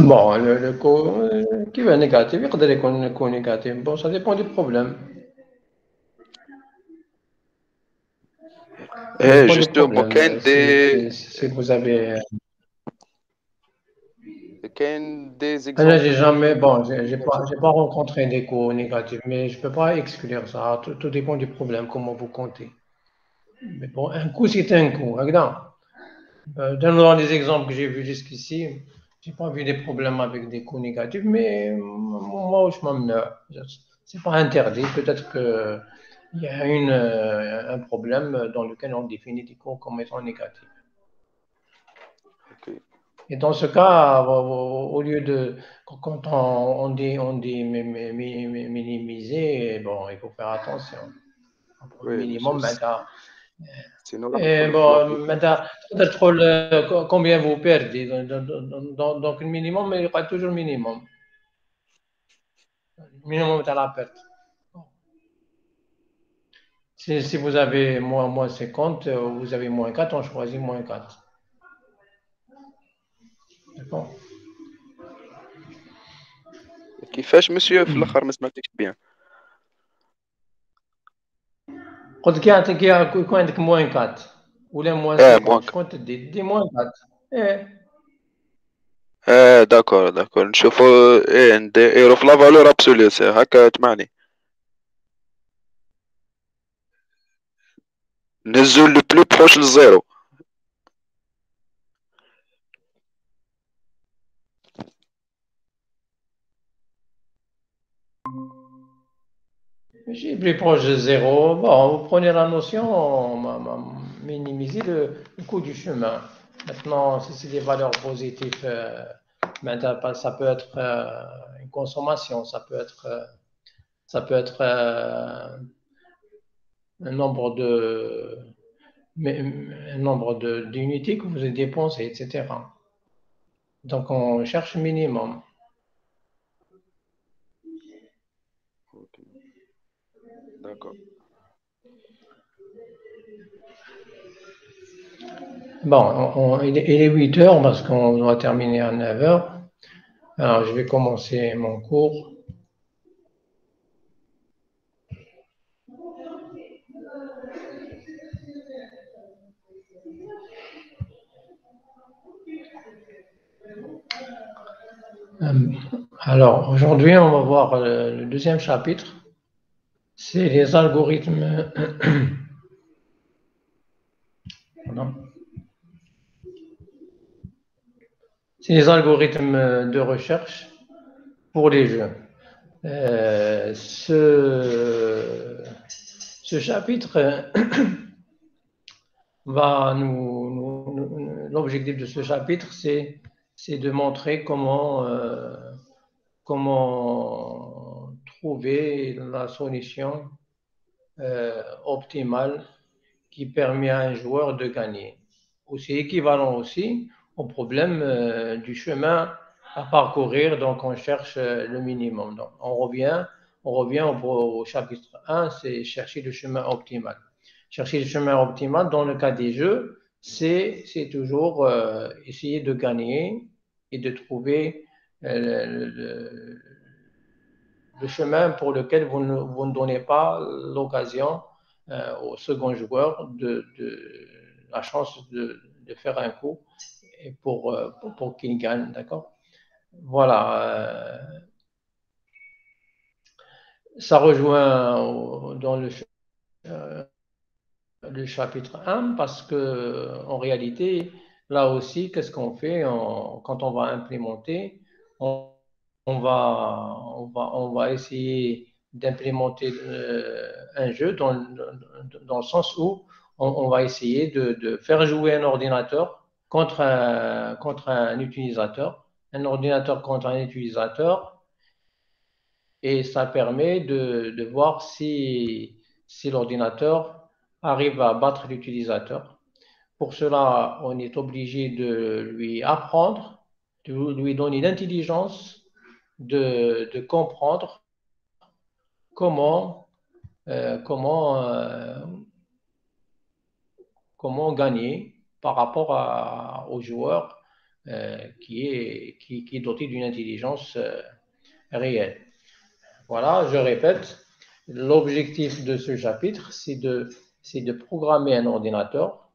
Bon, le, le co- euh, qui est négatif, il peut être négatif. Bon, ça dépend du problème. Eh, justement, quel des... Si, vous avez... Euh, quel des ah exemples... Ah, j'ai jamais... Bon, j'ai, j'ai pas, j'ai pas rencontré négatif, mais je peux pas exclure ça. Tout, dépend du problème, comment vous comptez. Mais bon, un coup, c'est un coup. Regarde. Euh, Dans les exemples que j'ai vus jusqu'ici, j'ai pas vu des problèmes avec des coups négatifs, mais moi, je m'en C'est pas interdit. Peut-être que il y a une, euh, un problème dans lequel on définit des cours comme étant négatifs. Et dans ce cas, au, lieu de, quand on, dit, on dit mi- mi- mi- mi- minimiser, bon, il faut faire attention. Au Oui, minimum, monsieur. maintenant, سينو راح Et ندخلوا في bon, لابليكاسيون maintenant, peut-être trop le- co- combien vous perdez. Donc, donc- donc- donc, le minimum, il y aura toujours le minimum. Le minimum est à la perte. Si, si vous avez moins, moins 50, euh, vous avez moins 4, on choisit moins 4. D'accord كيفاش مسيو في الاخر ما سمعتكش بيان قلت كي عندك يكون عندك موان 4 ولا موان آه 50 موان شكون تدي دي موان 4 إيه آه داكور داكور نشوفوا إيه نديرو في لا فالور ابسوليو سي هكا تمعني نهزو لو بلو بروش للزيرو J'ai plus proche de zéro. Bon, vous prenez la notion, minimisez le, le coût du chemin. Maintenant, si c'est des valeurs positives, euh, pas- ça peut être euh, une consommation, ça peut être, euh, euh, un nombre de, un d'unités que vous avez dépensées, etc. Donc, on cherche minimum. Bon, on- on- il, est, il est 8 heures parce qu'on doit terminer à 9 heures. Alors, je vais commencer mon cours. Euh, Alors, aujourd'hui, on va voir le deuxième chapitre. C'est les algorithmes. C'est les algorithmes de recherche pour les jeux. Euh, ce, ce chapitre va nous, l'objectif de ce chapitre, c'est c'est de montrer comment euh, comment trouver la solution euh, optimale qui permet à un joueur de gagner. Aussi équivalent aussi au problème euh, du chemin à parcourir, donc on cherche euh, le minimum. Donc on revient, on revient au, chapitre 1, c'est chercher le chemin optimal. Chercher le chemin optimal dans le cas des jeux, c'est toujours euh, essayer de gagner et de trouver le, le- chemin pour lequel vous ne, vous ne donnez pas l'occasion au second joueur de, de- la chance de, de faire un coup et pour, euh, pour, d'accord? Voilà. euh, ça rejoint dans le, euh, chapitre 1 parce que en réalité, là aussi, qu'est-ce qu'on fait? Quand on va implémenter on, va, on va, on va essayer d'implémenter un jeu dans, dans, dans le sens où on, on va essayer de, de faire jouer un ordinateur contre un, contre un utilisateur, un ordinateur contre un utilisateur, et ça permet de, voir si, l'ordinateur arrive à battre l'utilisateur. Pour cela, on est obligé de lui apprendre, de lui donner l'intelligence de, de comprendre comment, euh, comment, euh, comment gagner par rapport à- aux joueurs qui, est, qui, est doté d'une intelligence réelle. Voilà, je répète, l'objectif de ce chapitre, c'est de, de programmer un ordinateur,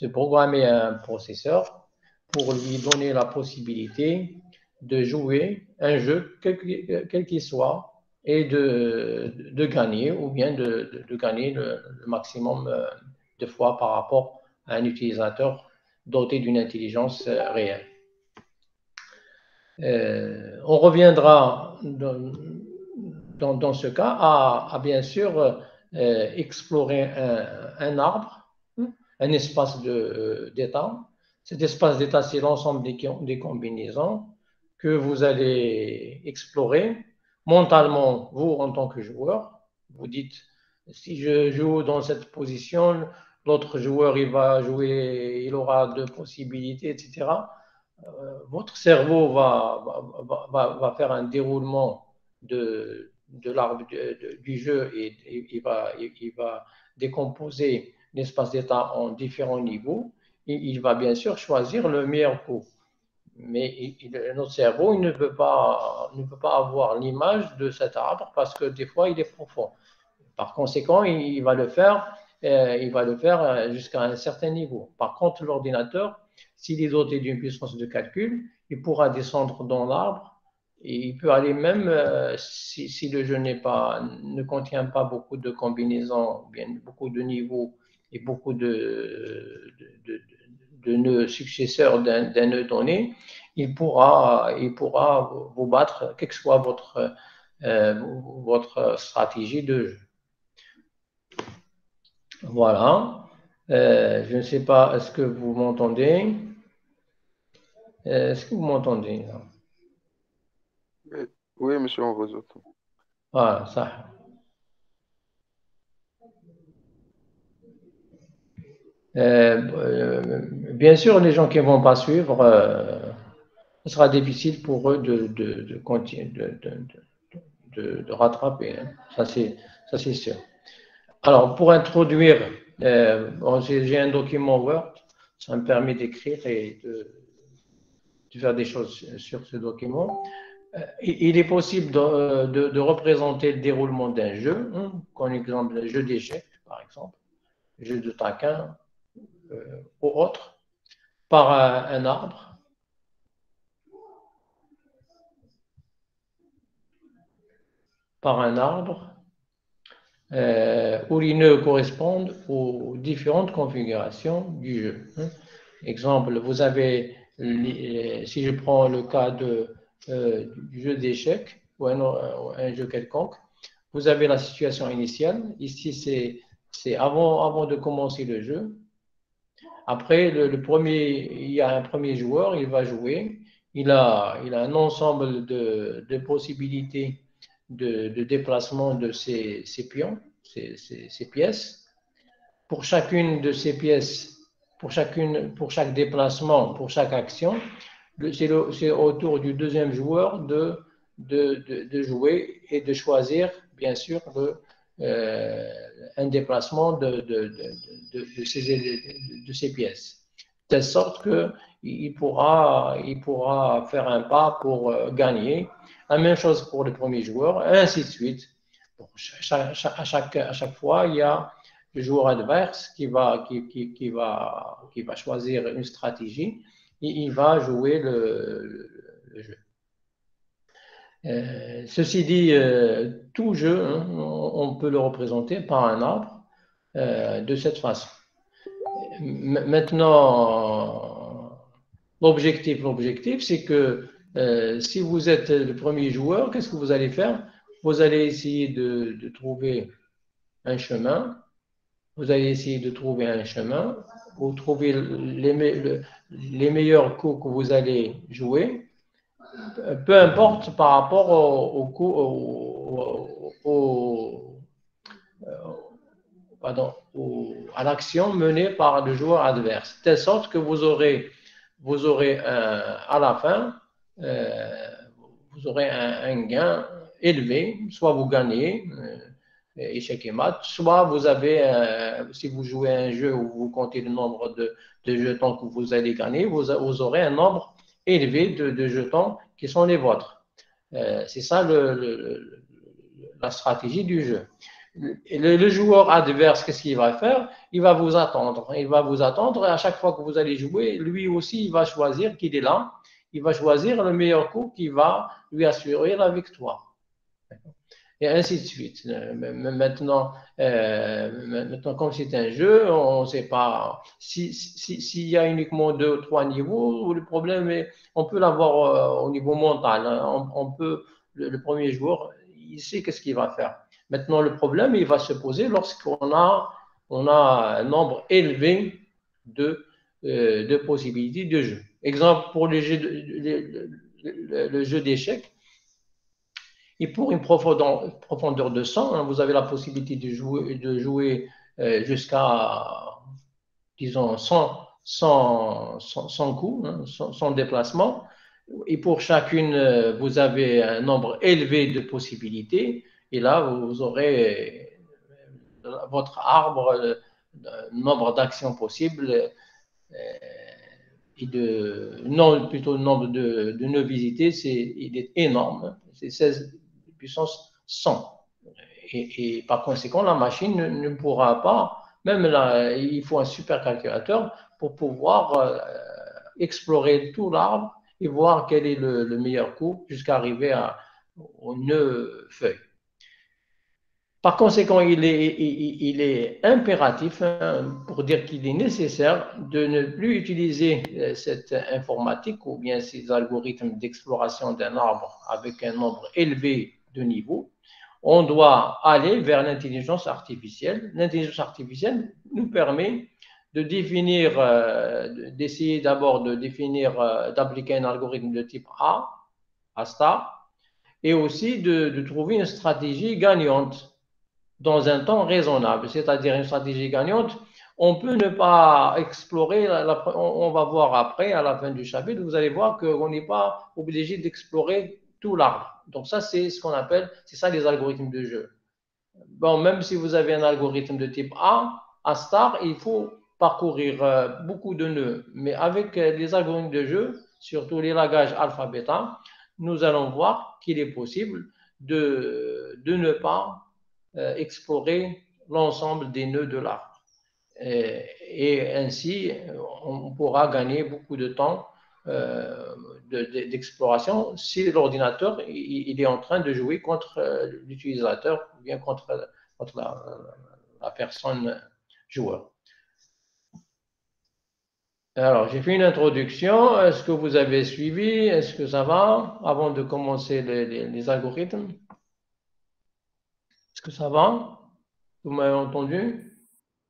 de programmer un processeur pour lui donner la possibilité de jouer un jeu, quel qu'il soit, et de, de, gagner, ou bien de, de gagner le, maximum euh, de fois par rapport à un utilisateur doté d'une intelligence euh, réelle. Euh, on reviendra dans, dans, dans, ce cas à, à bien sûr explorer un, un, arbre, un espace d'état. Cet espace d'état, c'est l'ensemble des, des combinaisons que vous allez explorer mentalement, vous, en tant que joueur, vous dites, si je joue dans cette position, l'autre joueur, il va jouer, il aura deux possibilités, etc. Euh, votre cerveau va, faire un déroulement de, l'arbre du jeu et, il, va, décomposer l'espace d'état en différents niveaux. Il va bien sûr choisir le meilleur coup mais notre cerveau il ne peut pas avoir l'image de cet arbre parce que des fois, il est profond. Par conséquent, il, va le faire, euh, il va le faire euh, jusqu'à un certain niveau. Par contre, l'ordinateur, s'il est doté d'une puissance de calcul, il pourra descendre dans l'arbre et il peut aller même, euh, si, le jeu pas, ne contient pas beaucoup de combinaisons, bien beaucoup de niveaux et beaucoup de, de de nœud successeur d'un nœud donné, il pourra, il pourra vous battre, quelle que soit votre, votre stratégie de jeu. Voilà. Euh, je ne sais pas, est-ce que vous m'entendez? Euh, Est-ce que vous m'entendez? Oui, monsieur, on vous entend. Voilà, ça. Euh, euh, bien sûr, les gens qui ne vont pas suivre, euh, ce sera difficile pour eux de, de, de, de, de rattraper. Hein. Ça, c'est sûr. Alors, pour introduire, j'ai un document Word, ça me permet d'écrire et de, faire des choses sur ce document. Il est possible de, représenter le déroulement d'un jeu, hein, comme exemple le jeu d'échecs, par exemple, jeu de taquin, euh, au autre par un, arbre. Par un arbre euh, nœuds correspondent aux différentes configurations du jeu. Hein. Exemple, vous avez, si je prends le cas euh, du jeu d'échecs ou un, jeu quelconque, vous avez la situation initiale. Ici, c'est avant, de commencer le jeu. Après, le, premier, il y a un premier joueur, il va jouer. Il a, un ensemble de possibilités de, déplacement de ses pions, ses, pièces. Pour chacune de ces pièces, pour, chacune, pour chaque déplacement, pour chaque action, c'est au tour du deuxième joueur de, jouer et de choisir, bien sûr, euh, un déplacement de, ces, ces pièces. De telle sorte qu'il pourra, il pourra faire un pas pour euh, gagner. La même chose pour le premier joueur, et ainsi de suite. à, chaque, à chaque fois, il y a le joueur adverse qui va, qui, va, qui va choisir une stratégie et il va jouer le, le jeu. Euh, ceci dit, euh, tout jeu, hein, on, peut le représenter par un arbre euh, de cette façon. maintenant, l'objectif, l'objectif, c'est que si vous êtes le premier joueur, qu'est-ce que vous allez faire? Vous allez essayer de, trouver un chemin. Vous allez essayer de trouver un chemin. Vous trouvez les, meilleurs coups que vous allez jouer peu importe par rapport au, à l'action menée par le joueur adverse, de telle sorte que vous aurez, à la fin, euh, vous aurez un, gain élevé, soit vous gagnez, euh, échec et mat, soit vous avez, si vous jouez un jeu où vous comptez le nombre de, jetons que vous allez gagner, vous, aurez un nombre élevé de, jetons qui sont les vôtres. Euh, c'est ça la stratégie du jeu. Le, le joueur adverse, qu'est-ce qu'il va faire? Il va vous attendre. Il va vous attendre et à chaque fois que vous allez jouer, lui aussi, il va choisir qu'il est là. Il va choisir le meilleur coup qui va lui assurer la victoire et ainsi de suite. Euh, maintenant, euh, maintenant comme c'est un jeu, on ne sait pas s'il si, si, y a uniquement deux ou trois niveaux, le problème est, on peut l'avoir euh, au niveau mental. Hein. On, peut, le, premier joueur, il sait qu'est-ce qu'il va faire. Maintenant, le problème, il va se poser lorsqu'on a, on a un nombre élevé de, de possibilités de jeu. Exemple pour le jeu d'échecs et pour une profondeur, de 100, hein, vous avez la possibilité de jouer, euh, jusqu'à, disons, 100, 100, coups, hein, 100, déplacements. Et pour chacune, euh, vous avez un nombre élevé de possibilités. Et là, vous aurez euh, votre arbre, le nombre d'actions possibles et de plutôt le nombre de, nœuds visités, c'est est énorme. C'est 16 puissance 100. Et, par conséquent, la machine ne, pourra pas, même là, il faut un supercalculateur pour pouvoir euh, explorer tout l'arbre et voir quel est le, meilleur coup jusqu'à arriver à, au nœud feuille. Par conséquent, il est, impératif hein, pour dire qu'il est nécessaire de ne plus utiliser euh, cette informatique ou bien ces algorithmes d'exploration d'un arbre avec un nombre élevé de niveau, on doit aller vers l'intelligence artificielle. L'intelligence artificielle nous permet de définir, euh, d'essayer d'abord de définir, euh, d'appliquer un algorithme de type A, A star, et aussi de, trouver une stratégie gagnante dans un temps raisonnable, c'est-à-dire une stratégie gagnante. On peut ne pas explorer, on va voir après, à la fin du chapitre, vous allez voir qu'on n'est pas obligé d'explorer tout l'arbre. Donc ça, c'est ce qu'on appelle, c'est ça les algorithmes de jeu. Bon, même si vous avez un algorithme de type A, à star, il faut parcourir euh, beaucoup de nœuds. Mais avec euh, les algorithmes de jeu, surtout les lagages alpha-bêta, nous allons voir qu'il est possible de, de ne pas explorer l'ensemble des nœuds de l'arbre. Et, et, ainsi, on pourra gagner beaucoup de temps euh, d'exploration si l'ordinateur il, est en train de jouer contre euh, l'utilisateur ou bien contre, contre la, personne joueur. Alors, j'ai fait une introduction. Est-ce que vous avez suivi? Est-ce que ça va? Avant de commencer les algorithmes? Est-ce que ça va? Vous m'avez entendu?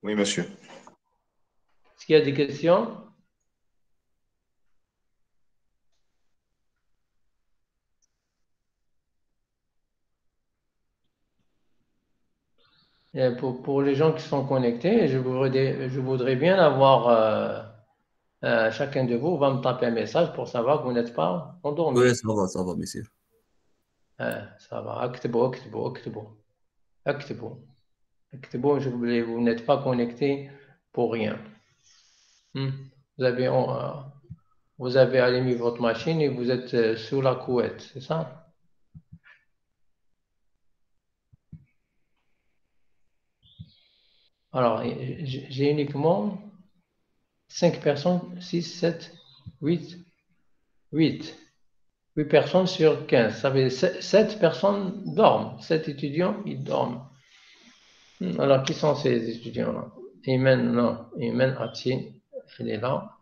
Oui, monsieur. Est-ce qu'il y a des questions? Pour, pour, les gens qui sont connectés, je voudrais, je voudrais bien avoir euh, euh, chacun de vous va me taper un message pour savoir que vous n'êtes pas endormi. Oui, ça va, ça va, monsieur. Euh, ça va. Actebo, actebo, actebo. Actebo. Actebo, je voulais, vous n'êtes pas connecté pour rien. Hmm. Vous, avez, euh, vous avez allumé votre machine et vous êtes euh, sous la couette, c'est ça? Alors, j'ai uniquement 5 personnes, 6, 7, 8, 8. 8 personnes sur 15. Ça veut dire 7 personnes dorment. 7 étudiants, ils dorment. Hmm, alors, qui sont ces étudiants-là? Imen, non. Imen Ati, elle est là.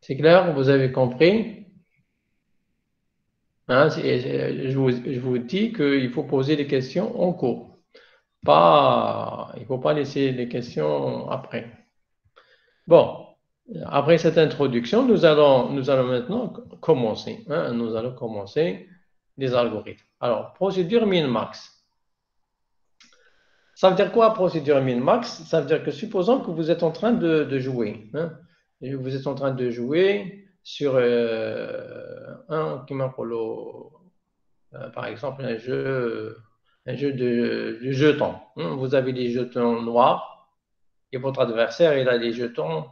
C'est clair, vous avez compris? Hein, je, vous, dis qu'il faut poser des questions en cours. Pas, il ne faut pas laisser les questions après. Bon, après cette introduction, nous allons, nous allons maintenant commencer. Hein, nous allons commencer les algorithmes. Alors, procédure min-max. Ça veut dire quoi, procédure min-max? Ça veut dire que supposons que vous êtes en train de, jouer. Hein, vous êtes en train de jouer sur euh, un euh, par exemple, un jeu, un jeu de, jetons. Hmm, vous avez des jetons noirs et votre adversaire, il a des jetons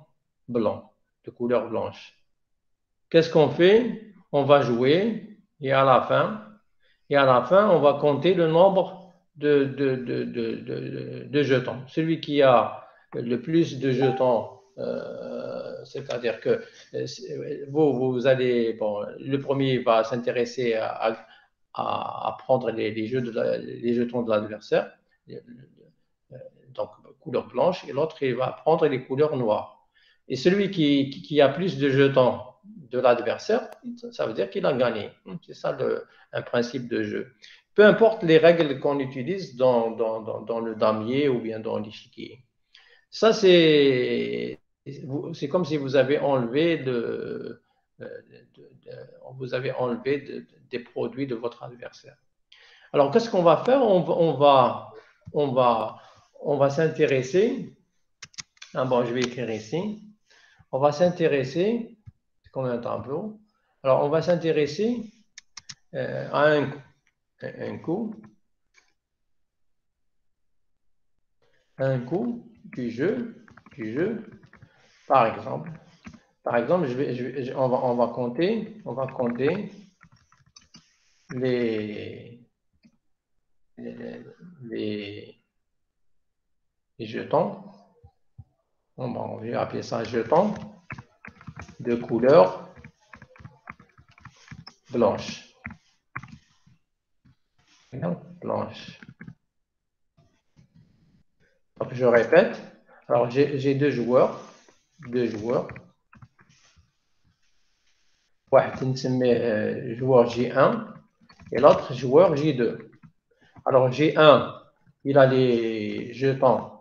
blancs, de couleur blanche. Qu'est-ce qu'on fait? On va jouer et à la fin, et à la fin, on va compter le nombre de, jetons. Celui qui a le plus de jetons, euh, c'est-à-dire que euh, vous, vous allez, bon, le premier va s'intéresser à, à, prendre les, de les jetons de l'adversaire, donc couleur blanche, et l'autre, il va prendre les couleurs noires. Et celui qui, qui, a plus de jetons de l'adversaire, ça veut dire qu'il a gagné. C'est ça le, un principe de jeu. Peu importe les règles qu'on utilise dans, dans, dans, le damier ou bien dans l'échiquier. Ça, c'est c'est comme si vous avez enlevé de, vous avez enlevé des produits de votre adversaire. Alors, qu'est-ce qu'on va faire? On, va, on va, on va s'intéresser. Ah bon, je vais écrire ici. On va s'intéresser, c'est comme un tableau. Alors, on va s'intéresser euh, à un, un coup, un coup du jeu, du jeu, par exemple. Par exemple, on, va, compter, on va compter les, les, jetons. On va, appeler ça jeton de couleur blanche. Blanche. je répète. Alors, j'ai deux joueurs. Deux joueurs. واحد نسميه joueur J1 et l'autre joueur J2. Alors J1, il a les jetons,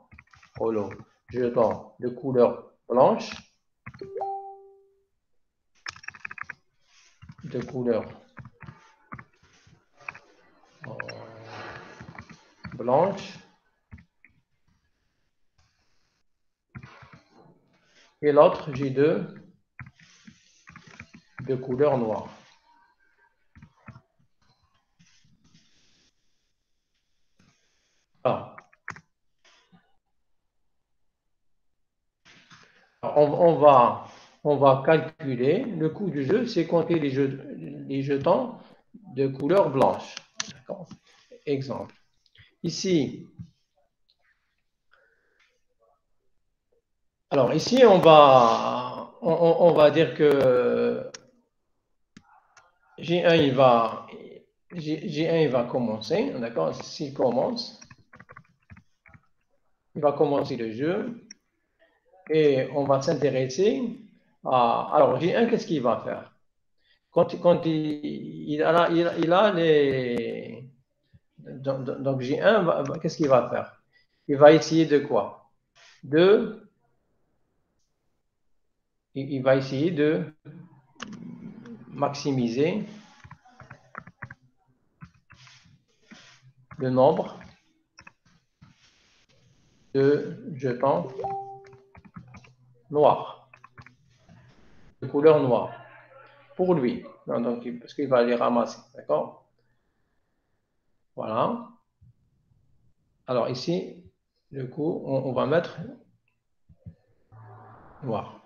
holo, jetons de couleur blanche, de couleur blanche. Et l'autre J2 de couleur noire. Ah. On, va, on va calculer le coût du jeu, c'est compter les, les jetons de couleur blanche. Exemple. Ici, alors ici, on va, on va dire que G1, il va, G1, il va commencer, d'accord? S'il commence, il va commencer le jeu et on va s'intéresser à... Alors, G1, qu'est-ce qu'il va faire? Quand, quand il, il, a, il, a les... Donc, donc G1, qu'est-ce qu'il va faire? Il va essayer de quoi? De... Il va essayer de maximiser le nombre de jetons noirs, de couleur noire, pour lui, donc, parce qu'il va les ramasser, d'accord? Voilà. Alors ici, du coup, on, va mettre noir,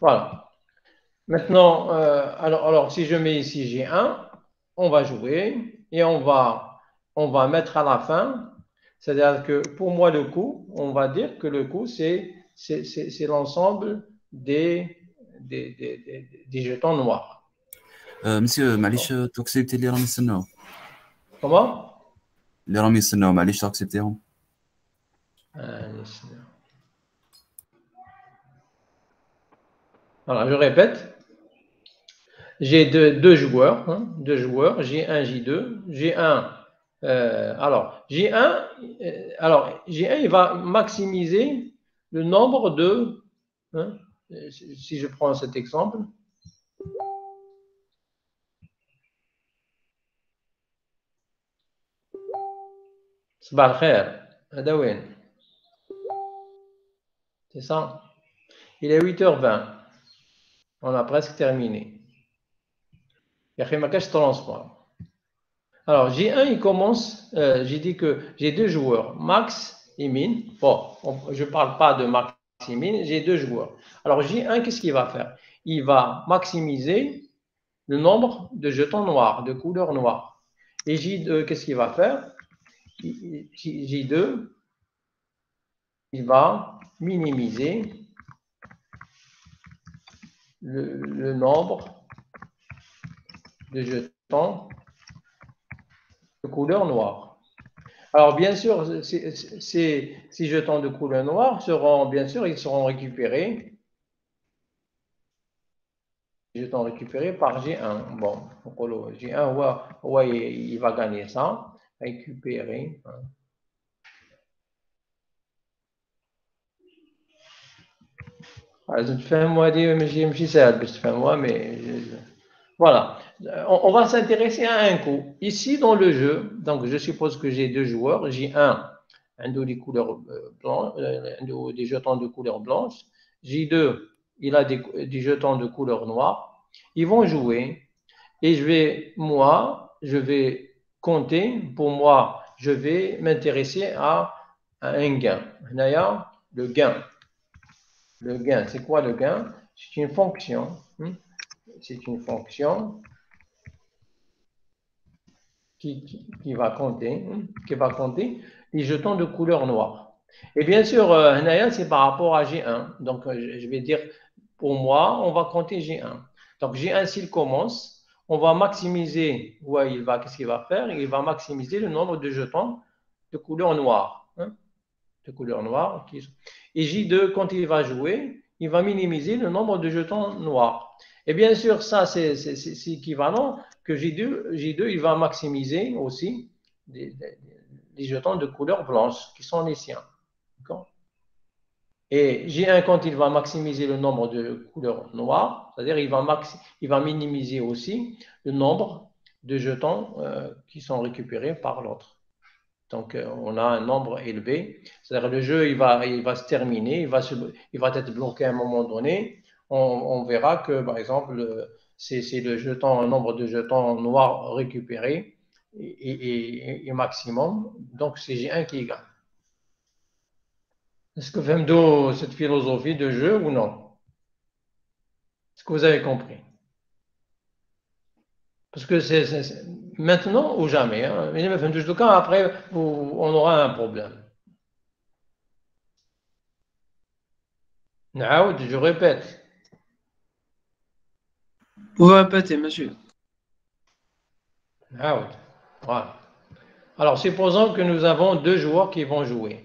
voilà. Maintenant, euh, alors, alors, si je mets ici G1, on va jouer et on va, on va mettre à la fin. C'est-à-dire que pour moi, le coût, on va dire que le coût, c'est l'ensemble des des, des, des, jetons noirs. Euh, monsieur, Malish, euh, tu acceptes les ramis Comment? Les ramis Malish, tu acceptes Voilà, je répète j'ai deux, deux, joueurs, hein, deux joueurs, J1, J2, J1. Euh, alors, J1, euh, alors, J1, il va maximiser le nombre de, hein, si je prends cet exemple, C'est ça. Il est 8h20. On a presque terminé. Il y a fait transport. Alors, J1, il commence, euh, j'ai dit que j'ai deux joueurs, Max et Min. Bon, je ne parle pas de Max et Min, j'ai deux joueurs. Alors, J1, qu'est-ce qu'il va faire? Il va maximiser le nombre de jetons noirs, de couleur noire. Et J2, qu'est-ce qu'il va faire? J2, il va minimiser le, nombre de jetons de couleur noire. Alors, bien sûr, ces, jetons de couleur noire seront, bien sûr, ils seront récupérés. Jetons récupérés par G1. Bon, G1, ouais, il va gagner ça. Récupérer. Hein. Mais voilà. On, va s'intéresser à un coup. Ici, dans le jeu, donc je suppose que j'ai deux joueurs. J'ai un, un des couleurs euh, blanches, euh, des jetons de couleur blanche. J'ai deux, il a des, jetons de couleur noire. Ils vont jouer. Et je vais, moi, je vais compter. Pour moi, je vais m'intéresser à, un gain. Le gain. Le gain, c'est quoi le gain? C'est une fonction. Hmm? C'est une fonction qui, va compter, hmm? qui va compter les jetons de couleur noire. Et bien sûr, euh, c'est par rapport à G1. Donc, euh, je vais dire, pour moi, on va compter G1. Donc, G1, s'il commence, on va maximiser, ouais, qu'est-ce qu'il va faire? Il va maximiser le nombre de jetons de couleur noire. De couleur noire. Et J2, quand il va jouer, il va minimiser le nombre de jetons noirs. Et bien sûr, ça, c'est équivalent que J2, J2, il va maximiser aussi les, jetons de couleur blanche, qui sont les siens. Et J1, quand il va maximiser le nombre de couleurs noires, c'est-à-dire il va, il va minimiser aussi le nombre de jetons euh, qui sont récupérés par l'autre. Donc, euh, on a un nombre élevé. C'est-à-dire le jeu, il va, il va se terminer, il va, il va être bloqué à un moment donné. On, verra que, par exemple, c'est le jeton, un nombre de jetons noirs récupérés et, maximum. Donc, c'est J1 qui gagne. Est-ce que vous cette philosophie de jeu ou non? Est-ce que vous avez compris? Parce que c'est maintenant ou jamais. Hein. Après, on aura un problème. Je répète. Vous répétez, monsieur. Alors, supposons que nous avons deux joueurs qui vont jouer.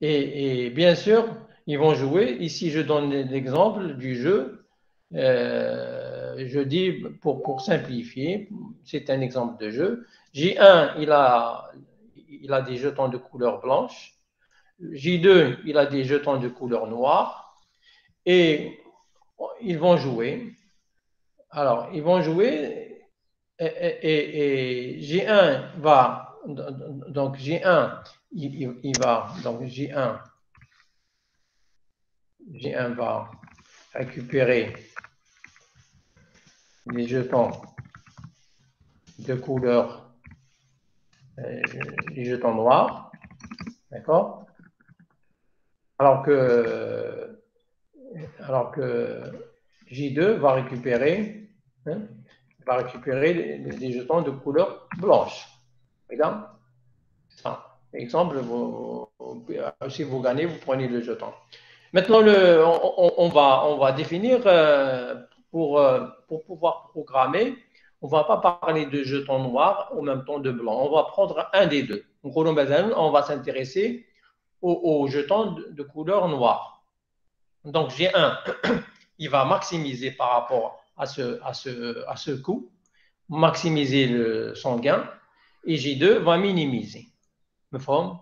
Et, bien sûr, ils vont jouer. Ici, je donne l'exemple du jeu. Euh, je dis pour, pour simplifier, c'est un exemple de jeu. J1, il a, il a des jetons de couleur blanche. J2, il a des jetons de couleur noire. Et ils vont jouer. Alors, ils vont jouer. Et, J1 va. Donc, J1, il, il va. Donc, J1. J1 va récupérer les jetons de couleur, euh, jetons noirs, d'accord? Alors que, alors que J2 va récupérer, hein, va récupérer les, jetons de couleur blanche. Exemple, si vous gagnez, vous prenez le jeton. Maintenant, on, va, on va définir euh, pour, euh, pour pouvoir programmer, on ne va pas parler de jetons noirs au même temps de blanc. On va prendre un des deux. Donc, on va s'intéresser aux, jetons de, couleur noire. Donc, j'ai un, il va maximiser par rapport à ce, à ce, à ce coût, maximiser le, son gain, et J2 va minimiser. Me forme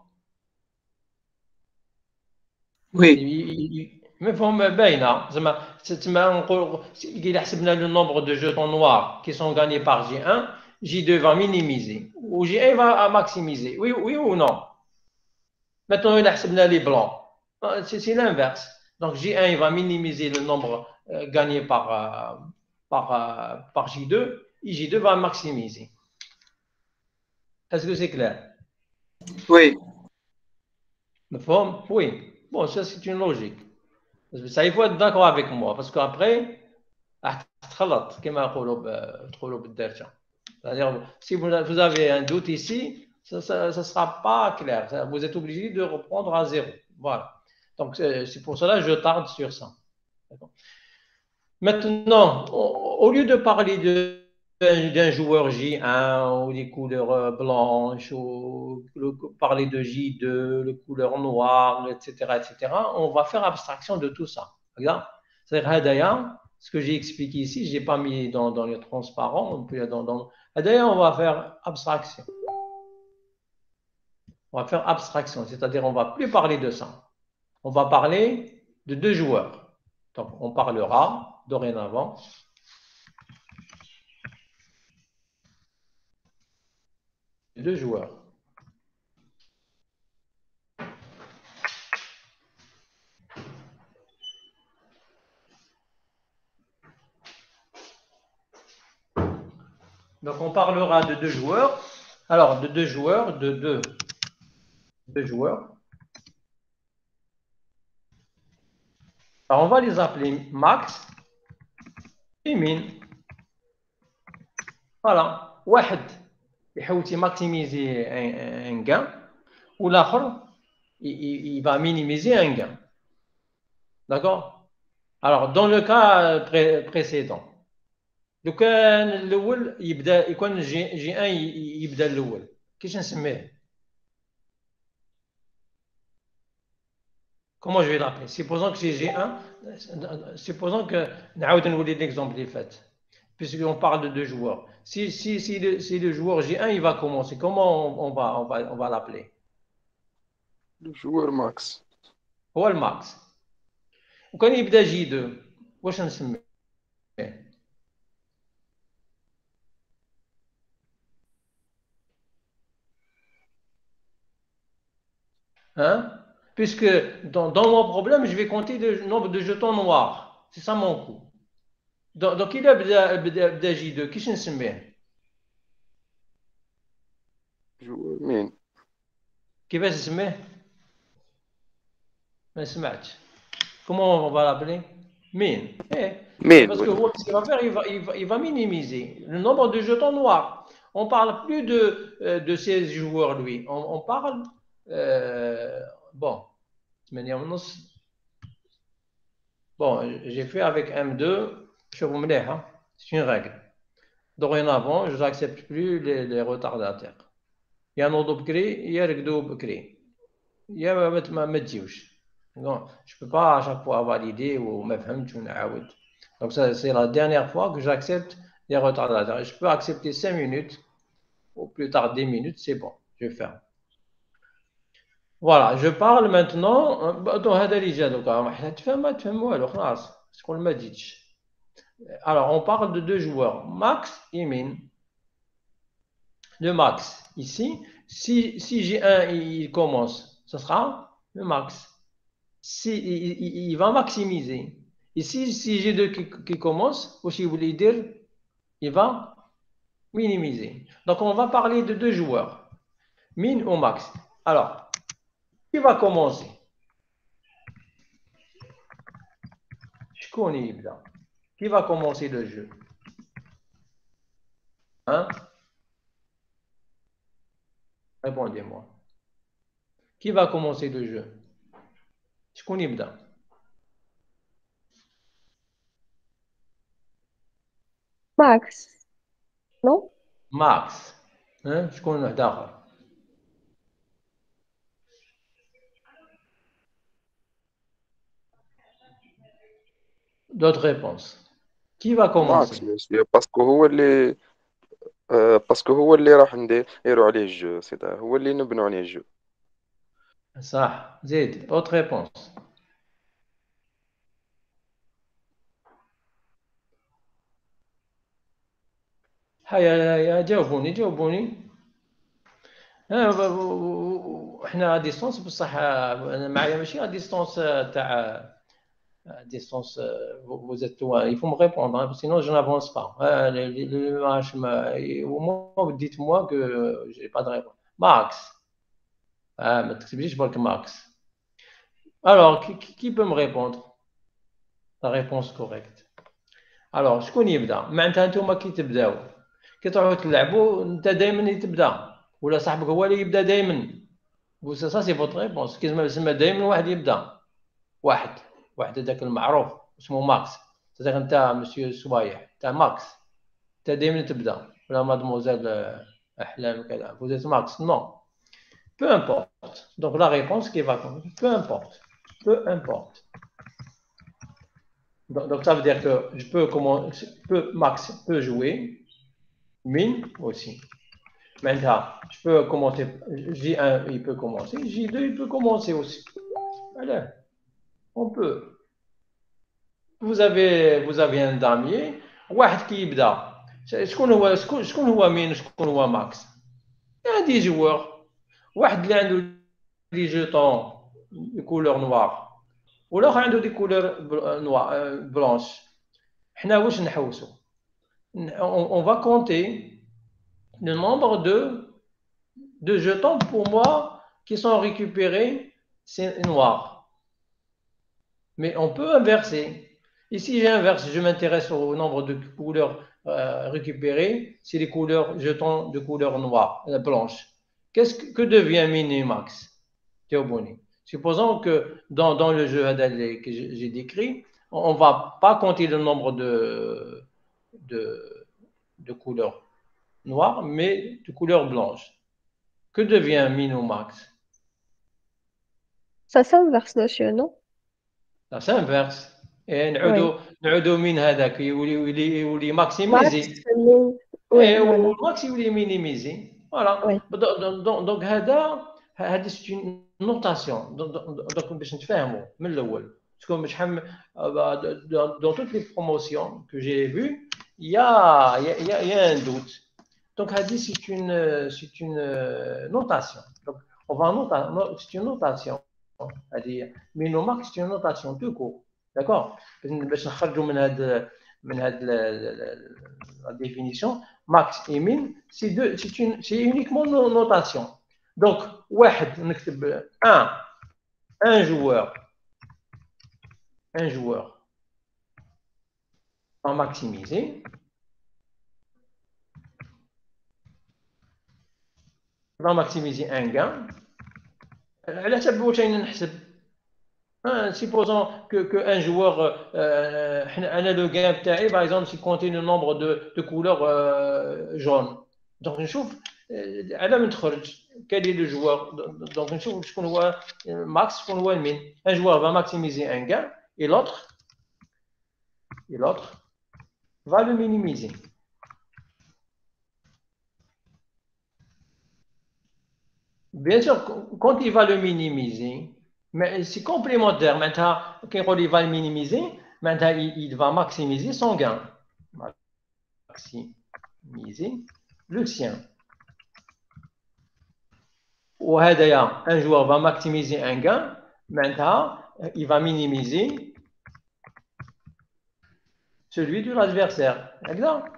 Oui. مفهوم باينه زعما تما نقول الا حسبنا لو نومبر دو جيتون نوار كي سون غاني بار جي 1 جي 2 va minimiser ou جي 1 va maximiser oui oui ou non maintenant il a حسبنا les blancs c'est l'inverse donc J1 il va minimiser le nombre gagné par par par J2 IG2 va maximiser. Est-ce que c'est clair Oui. Oui. Bon, ça c'est une logique. Ça, il faut être d'accord avec moi parce qu'après, c'est-à-dire, si vous avez un doute ici, ça ne sera pas clair. Vous êtes obligé de reprendre à zéro. Voilà. Donc, c'est pour cela que je tarde sur ça. Maintenant, au lieu de parler d'un joueur J1 ou des couleurs euh, blanches ou parler de J2, les couleurs noires, etc., etc., on va faire abstraction de tout ça. C'est-à-dire, ce que j'ai expliqué ici, je n'ai pas mis dans, dans le transparent, dans, dans, on va faire abstraction. On va faire abstraction, c'est-à-dire on ne va plus parler de ça. On va parler de deux joueurs. Donc, on parlera dorénavant deux joueurs. Donc on parlera de deux joueurs. Alors, de deux joueurs, de deux, deux joueurs. Alors on va les appeler Max et Min. Voilà. Wahed. يحاول maximiser un, un gain ou l'autre il, va minimiser un gain. D'accord Alors, dans le cas précédent, لو كان الاول يبدا يكون جي, جي ان يبدا الاول كيفاش نسميه Comment je vais l'appeler Supposons que c'est G1, supposons que, نعاود نولي l'exemple اللي فات, puisqu'on parle de deux joueurs. Si, si, si, le, si le joueur G1, il va commencer, comment on, on va, on va, on va l'appeler Le joueur max. هو الماكس. وكان يبدا جي 2 واش نسميه Hein? Puisque dans, dans, mon problème, je vais compter le nombre de jetons noirs. C'est ça mon coup. Donc, il a بدا جي 2 كيفاش نسميه؟ مين؟ كيفاش نسميه؟ ما سمعتش. Comment on va l'appeler Mine. Eh, Mine. Parce que ce qu'il va faire, il va, il, va, il va, minimiser le nombre de jetons noirs. On ne parle plus de, euh, de ces joueurs, lui. On, on parle euh, bon, Bon, j'ai fait avec M2, je vous hein, c'est une règle. Dorénavant, je n'accepte plus les, les retardataires. Il y a un autre il y a un بكري Il y a ما ما تجيوش je peux pas à chaque fois valider ou me faire donc ça c'est la dernière fois que j'accepte les retardataires je peux accepter 5 minutes ou plus tard 10 minutes c'est bon je ferme voilà, je parle maintenant. Alors, on parle de deux joueurs, Max et Min. Le Max, ici, si, si j'ai un, il commence, ce sera le Max. Si, il, va maximiser. Ici, si j'ai deux qui, qui commencent, aussi vous voulez dire, il va minimiser. Donc, on va parler de deux joueurs, Min ou Max. Alors, qui va commencer? Qui va commencer le jeu Hein Répondez-moi. Qui va commencer le jeu شكون يبدا Max. Non Max. Hein شكون واحد اخر D'autres réponses كي با كومونسي باسكو هو اللي آه، باسكو هو اللي راح نديرو عليه الجو سي دا، هو اللي نبنو عليه الجو. صح زيد اوت ريبونس هيا يا جاوبوني جاوبوني. ها، و- إحنا ا ديستونس بصح أنا معايا ماشي ا آه، ديستونس تاع distance, euh, vous, êtes loin. Il faut me répondre, hein, sinon je n'avance pas. au moins, vous dites-moi que je n'ai pas de réponse. Max. Ah, mais je vois que Max. Alors, qui, peut me répondre La réponse correcte. Alors, je connais يبدا معناتها انتم كي تبداو كي تروحوا تلعبوا انت دائما يتبدا ولا صاحبك هو اللي يبدا دائما سا سي فوت ريبونس كيما دائما واحد يبدا واحد واحد هذاك المعروف اسمه ماكس تاع انت مسيو صبايح تاع ماكس انت دائما تبدا ولا مادموزيل احلام كذا فوزيت ماكس نو peu importe. Donc la réponse qui va compter, peu importe. Peu importe. Donc, donc, ça veut dire que je peux commencer, peux, Max peut jouer, Min aussi. Maintenant, je peux commencer, J1, il peut commencer, J2, il peut commencer aussi. Allez on peut. Vous avez, vous avez un damier, واحد كيبدا شكون هو شكون شكون هو مين شكون هو ماكس عندي جوار واحد اللي عنده لي جيتون كولور نوار والاخر عنده دي كولور نوار بلانش حنا واش نحوسو on va compter le nombre de de jetons pour moi qui sont récupérés c'est noir mais on peut inverser. Ici, j'inverse, je m'intéresse au nombre de couleurs euh, récupérées. C'est les couleurs, jetons de couleur noire, la blanche. Qu'est-ce que, que devient minimax, Théoboni? Supposons que dans, le jeu que j'ai décrit, on ne va pas compter le nombre de, de, couleurs noires, mais de couleurs blanches. Que devient minimax? Ça s'inverse, monsieur, non? Ça s'inverse. نعودوا نعودوا من هذاك يولي يولي يولي ماكسيميزي اي والماكس يولي مينيميزي فوالا دونك هذا هذه سي نوتاسيون دونك باش نتفاهموا من الاول تكون شحال دون توت لي بروموسيون كو جي فيو يا يا يا ان دوت دونك هذه سي اون سي اون نوتاسيون دونك on va noter, c'est une notation. هذه مينو ماكس سي نوتاسيون تو كو داكور باش نخرجوا من هاد من هاد لا ديفينيسيون ماكس اي مين سي دو سي اون سي يونيكمون نوتاسيون دونك واحد نكتب ان ان جوور ان جوور va maximiser va maximiser un gain على حسب واش راني Hein, supposons qu'un joueur, euh, euh le gain, par exemple, s'il comptait le nombre de, de couleurs euh, jaunes. Donc, je trouve, quel est le joueur Donc, je trouve qu'on voit euh, max, qu'on voit min. Un joueur va maximiser un gain et l'autre, et l'autre va le minimiser. Bien sûr, quand il va le minimiser, mais c'est complémentaire. Maintenant, quand il va le minimiser, maintenant il, va maximiser son gain. Maximiser le sien. Ou un joueur va maximiser un gain, maintenant il va minimiser celui de l'adversaire. Exemple.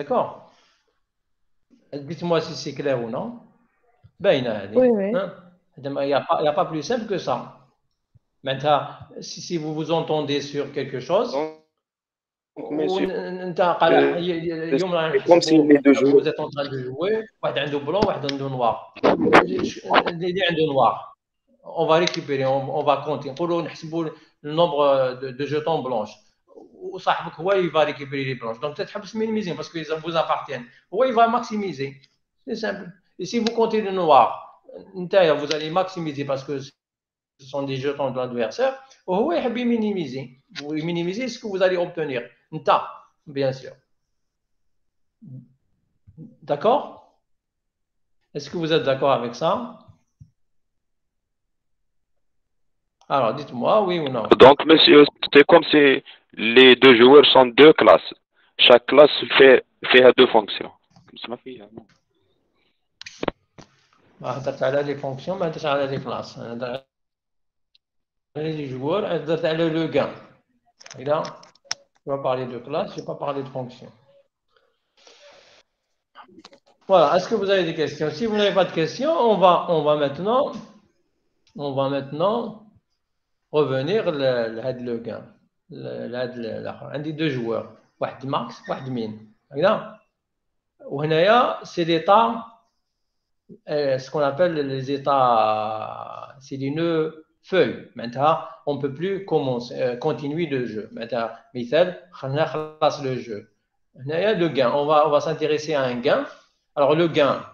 D'accord Dites-moi si c'est clair ou non. Ben, il n'y hein. a, pas plus simple que ça. Maintenant, si, vous vous entendez sur quelque chose, comme si. Vous êtes en train de jouer, blanc, noir. On va récupérer, on, va compter. Le nombre de, de jetons blanches. وصاحبك هو il va récupérer les planches. Donc, peut-être minimiser parce qu'ils vous appartiennent. Oui, il va maximiser. C'est simple. Et si vous comptez le noir, vous allez maximiser parce que ce sont des jetons de l'adversaire. Oui, il va minimiser. Vous minimisez ce que vous allez obtenir. Bien sûr. D'accord Est-ce que vous êtes d'accord avec ça Alors, dites-moi, oui ou non. Donc, monsieur, c'est comme si les deux joueurs sont deux classes. Chaque classe fait, fait deux fonctions. هضرت على لي فونكسيون ما هضرتش على لي كلاس على لي جوار هضرت على لو غان إلا je vais parler de classe, je ne vais pas parler de fonction. Voilà, est-ce que vous avez des questions Si vous n'avez pas de questions, on va, on va maintenant, on va maintenant revenir le, le gain. Un des deux joueurs. واحد max, واحد min. c'est l'état, euh, ce qu'on appelle les états, c'est les nœuds feuilles. Maintenant, on ne peut plus commencer, euh, continuer le jeu. Maintenant, Michel, le jeu. Le gain, on va, on va s'intéresser à un gain. Alors, le gain,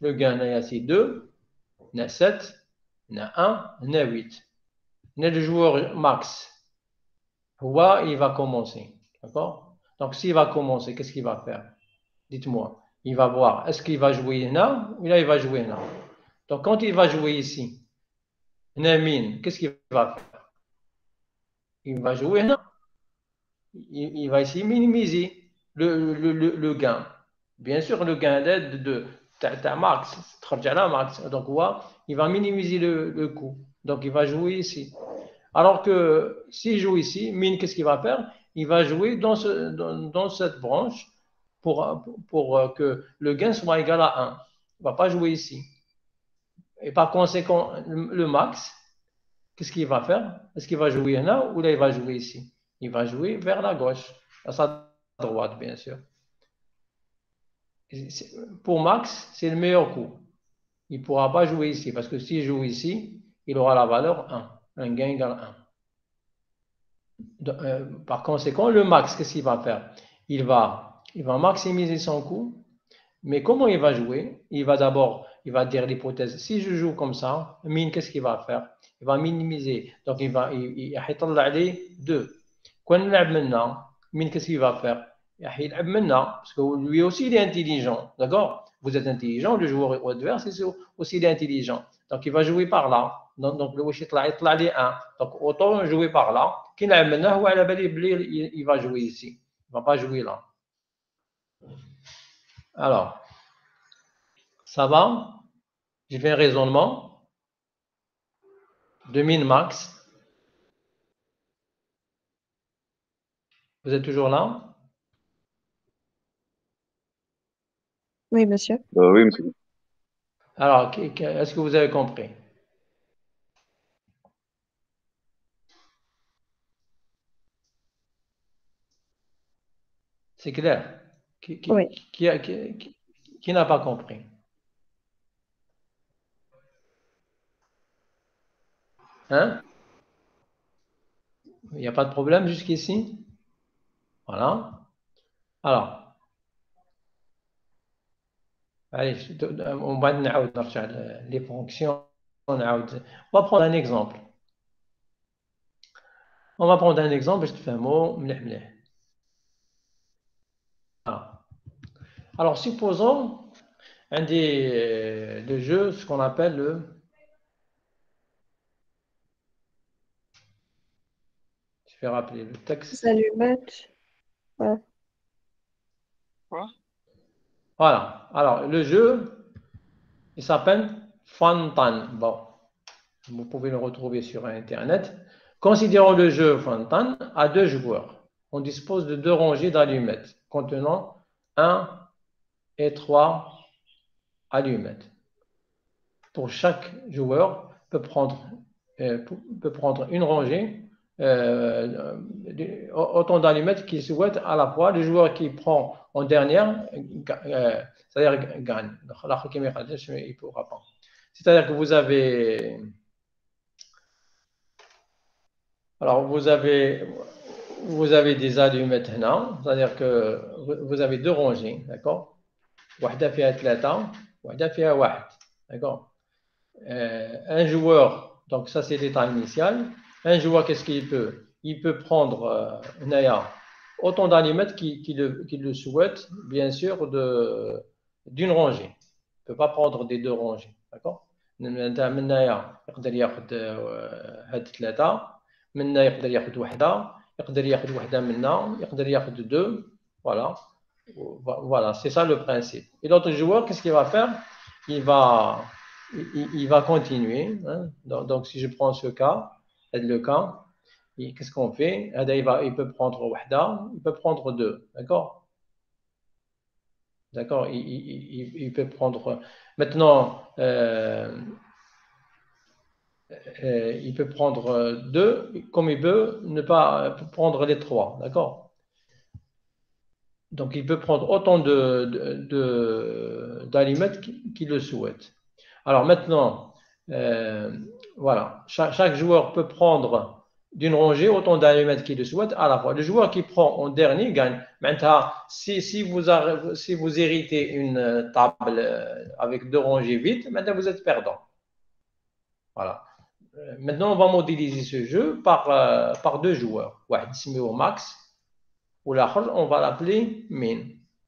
le gain, c'est 2, 7, 1, 8. Le joueur max, il va commencer. D'accord? Donc, s'il va commencer, qu'est-ce qu'il va faire? Dites-moi. Il va voir, est-ce qu'il va jouer là ou là, il va jouer là? Donc, quand il va jouer ici, Namin, qu'est-ce qu'il va faire? Il va jouer là. Il, va essayer minimiser le, gain. Bien sûr, le gain d'aide de, ta max, max. Donc, il va minimiser le coût. Donc, il va jouer ici. Alors que s'il joue ici, mine, qu'est-ce qu'il va faire? Il va jouer dans, ce, dans, dans, cette branche pour, pour que le gain soit égal à 1. Il ne va pas jouer ici. Et par conséquent, le max, qu'est-ce qu'il va faire? Est-ce qu'il va jouer là ou là il va jouer ici? Il va jouer vers la gauche, à sa droite, bien sûr. Pour Max, c'est le meilleur coup. Il ne pourra pas jouer ici, parce que s'il joue ici, il aura la valeur 1. Un gain égale 1. Euh, par conséquent, le max, qu'est-ce qu'il va faire? Il va, il va maximiser son coup, mais comment il va jouer? Il va d'abord il va dire l'hypothèse, si je joue comme ça, mine, qu'est-ce qu'il va faire? Il va minimiser. Donc, il va il, aller 2. Quand il maintenant, mine, qu'est-ce qu'il va faire? Il maintenant, parce que lui aussi, il est intelligent. D'accord? Vous êtes intelligent, le joueur adverse aussi intelligent. Donc, il va jouer par là. Donc, donc le wish il aller 1. Donc, autant jouer par là. Qui maintenant, il va jouer ici. Il ne va pas jouer là. Alors, ça va? J'ai fait un raisonnement de min-max. Vous êtes toujours là? Oui, monsieur. Euh, oui, monsieur. Alors, est-ce que vous avez compris? C'est clair qui, oui. qui, qui, qui n'a pas compris? Hein? Il n'y a pas de problème jusqu'ici? Voilà. Alors, allez, on va les fonctions. On va prendre un exemple. On va prendre un exemple, je te fais un mot. Alors, supposons un des, des jeux, ce qu'on appelle le vais rappeler le texte. Salut, match. Voilà. Alors, le jeu, il s'appelle Fantan. Bon, vous pouvez le retrouver sur Internet. Considérons le jeu Fantan à deux joueurs. On dispose de deux rangées d'allumettes contenant un et trois allumettes. Pour chaque joueur peut prendre, euh, peut prendre une rangée euh, autant d'allumettes qu'il souhaite à la fois. Le joueur qui prend en dernière, euh, c'est-à-dire gagne. Il pourra. C'est-à-dire que vous avez. Alors, vous avez, vous avez des allumettes là, c'est-à-dire que vous avez deux rangées, d'accord? D'accord Un joueur, donc ça c'est l'état initial. Un joueur, qu'est-ce qu'il peut Il peut prendre euh, autant d'allumettes qu'il le, souhaite, bien sûr, d'une rangée. Il ne peut pas prendre des deux rangées. D'accord يقدر ياخذ هاد ثلاثة منا يقدر ياخذ وحدة يقدر ياخذ وحدة منا يقدر ياخذ deux voilà voilà c'est ça le principe et l'autre joueur qu'est-ce qu'il va faire? Il va il, va continuer. Hein. Donc, si je prends ce cas, le cas, qu'est-ce qu'on fait? Il, va, il peut prendre wahda, il peut prendre deux. D'accord? D'accord il, peut prendre. Maintenant, euh, euh, il peut prendre deux, comme il veut, ne pas prendre les trois. D'accord? Donc, il peut prendre autant d'aliments de, qu'il le souhaite. Alors maintenant, euh, voilà, chaque, joueur peut prendre d'une rangée autant d'allumettes qu'il le souhaite à la fois. Le joueur qui prend en dernier gagne. Maintenant, si, vous, héritez une table euh, avec deux rangées vides, maintenant vous êtes perdant. Voilà. Euh, maintenant, on va modéliser ce jeu par, par deux joueurs. Ouais, max. Ou là, on va l'appeler min.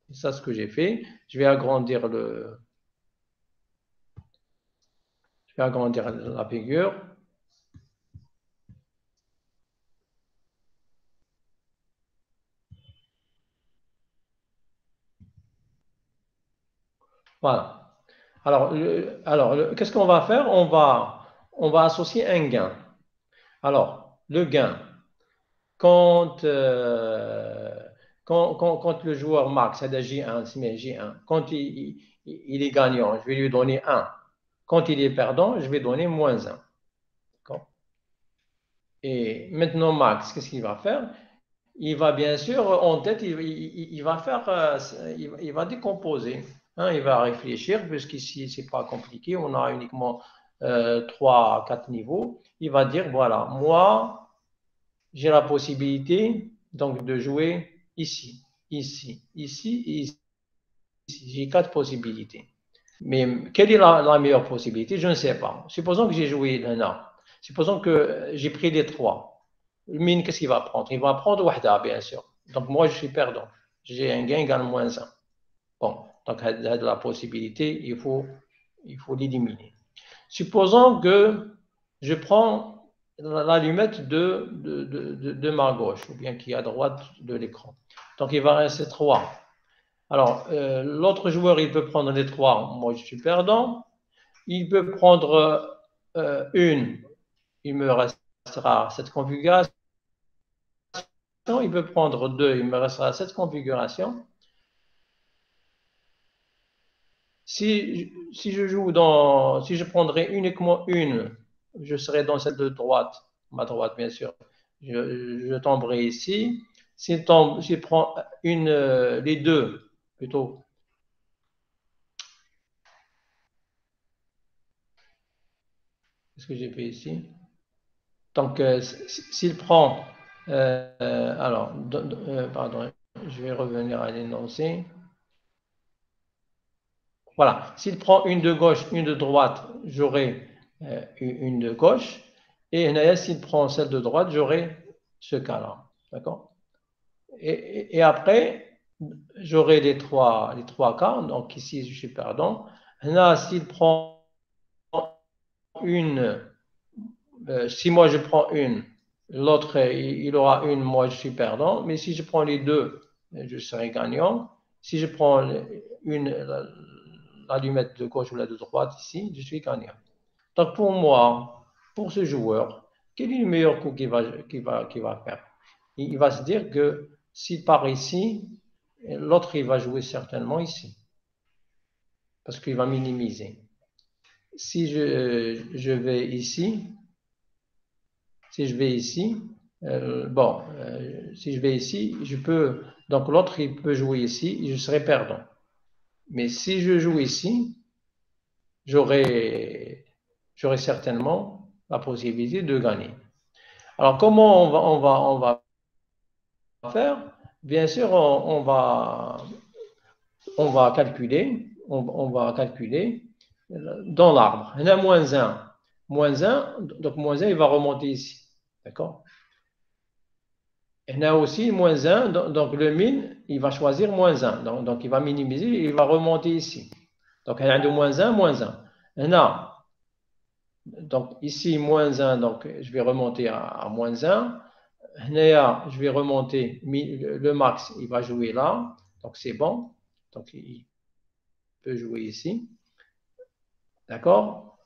C'est ça ce que j'ai fait. Je vais agrandir le, je vais agrandir la figure. Voilà. Alors, alors qu'est-ce qu'on va faire? On va, on va associer un gain. Alors, le gain, quand, euh, quand, quand, le joueur marque, c'est J1, J1, quand il, il, est gagnant, je vais lui donner 1. Quand il est perdant, je vais donner moins 1. Et maintenant, Max, qu'est-ce qu'il va faire? Il va bien sûr, en tête, il, va faire, euh, il, va décomposer. Hein, il va réfléchir, puisqu'ici, ce n'est pas compliqué, on a uniquement euh, 3, 4 niveaux. Il va dire, voilà, moi, j'ai la possibilité donc de jouer ici, ici, ici, ici. J'ai quatre possibilités. Mais quelle est la, meilleure possibilité? Je ne sais pas. Supposons que j'ai joué là. Supposons que j'ai pris les trois. Mine, qu'est-ce qu'il va prendre? Il va prendre Wahda, bien sûr. Donc moi, je suis perdant. J'ai un gain égale moins 1. Bon, donc la possibilité, il faut il faut l'éliminer. Supposons que je prends l'allumette de, de, de, de, ma gauche, ou bien qui est à droite de l'écran. Donc il va rester 3. Alors, euh, l'autre joueur, il peut prendre les trois. Moi, je suis perdant. Il peut prendre euh, une. Il me restera cette configuration. Il peut prendre deux. Il me restera cette configuration. Si, si je joue dans, si je prendrais uniquement une, je serai dans celle de droite, ma droite bien sûr. Je, tomberai ici. S'il tombe, une, euh, les deux, plutôt. Qu'est-ce que j'ai fait ici? Donc, euh, s'il prend, euh, alors, pardon, je vais revenir à l'énoncé. Voilà, s'il prend une de gauche, une de droite, j'aurai une de gauche. Et s'il prend celle de droite, j'aurai ce cas-là. D'accord? Et, et, après, j'aurai les trois, les trois cas. Donc ici, je suis perdant. Là, s'il prend une, euh, si moi je prends une, l'autre, il, aura une, moi je suis perdant. Mais si je prends les deux, je serai gagnant. Si je prends une, l'allumette de gauche ou la de droite ici, je suis gagnant. Donc pour moi, pour ce joueur, quel est le meilleur coup qu'il va, faire? Il va se dire que s'il part ici, L'autre, il va jouer certainement ici. Parce qu'il va minimiser. Si je, vais ici, si je vais ici, euh, bon, euh, si je vais ici, je peux, donc l'autre, il peut jouer ici, je serai perdant. Mais si je joue ici, j'aurai, j'aurai certainement la possibilité de gagner. Alors, comment on va, faire? Bien sûr, on, va, on va calculer, on, calculer dans l'arbre. Il y a moins 1. Moins 1, donc moins 1, il va remonter ici. D'accord? Il y a aussi moins 1, donc le min, il va choisir moins 1. Donc, il va minimiser, il va remonter ici. Donc il y a de moins 1, moins 1. Il y a, donc ici, moins 1, donc je vais remonter à, moins 1. Hnéa, je vais remonter, le max, il va jouer là. Donc c'est bon. Donc il peut jouer ici. D'accord?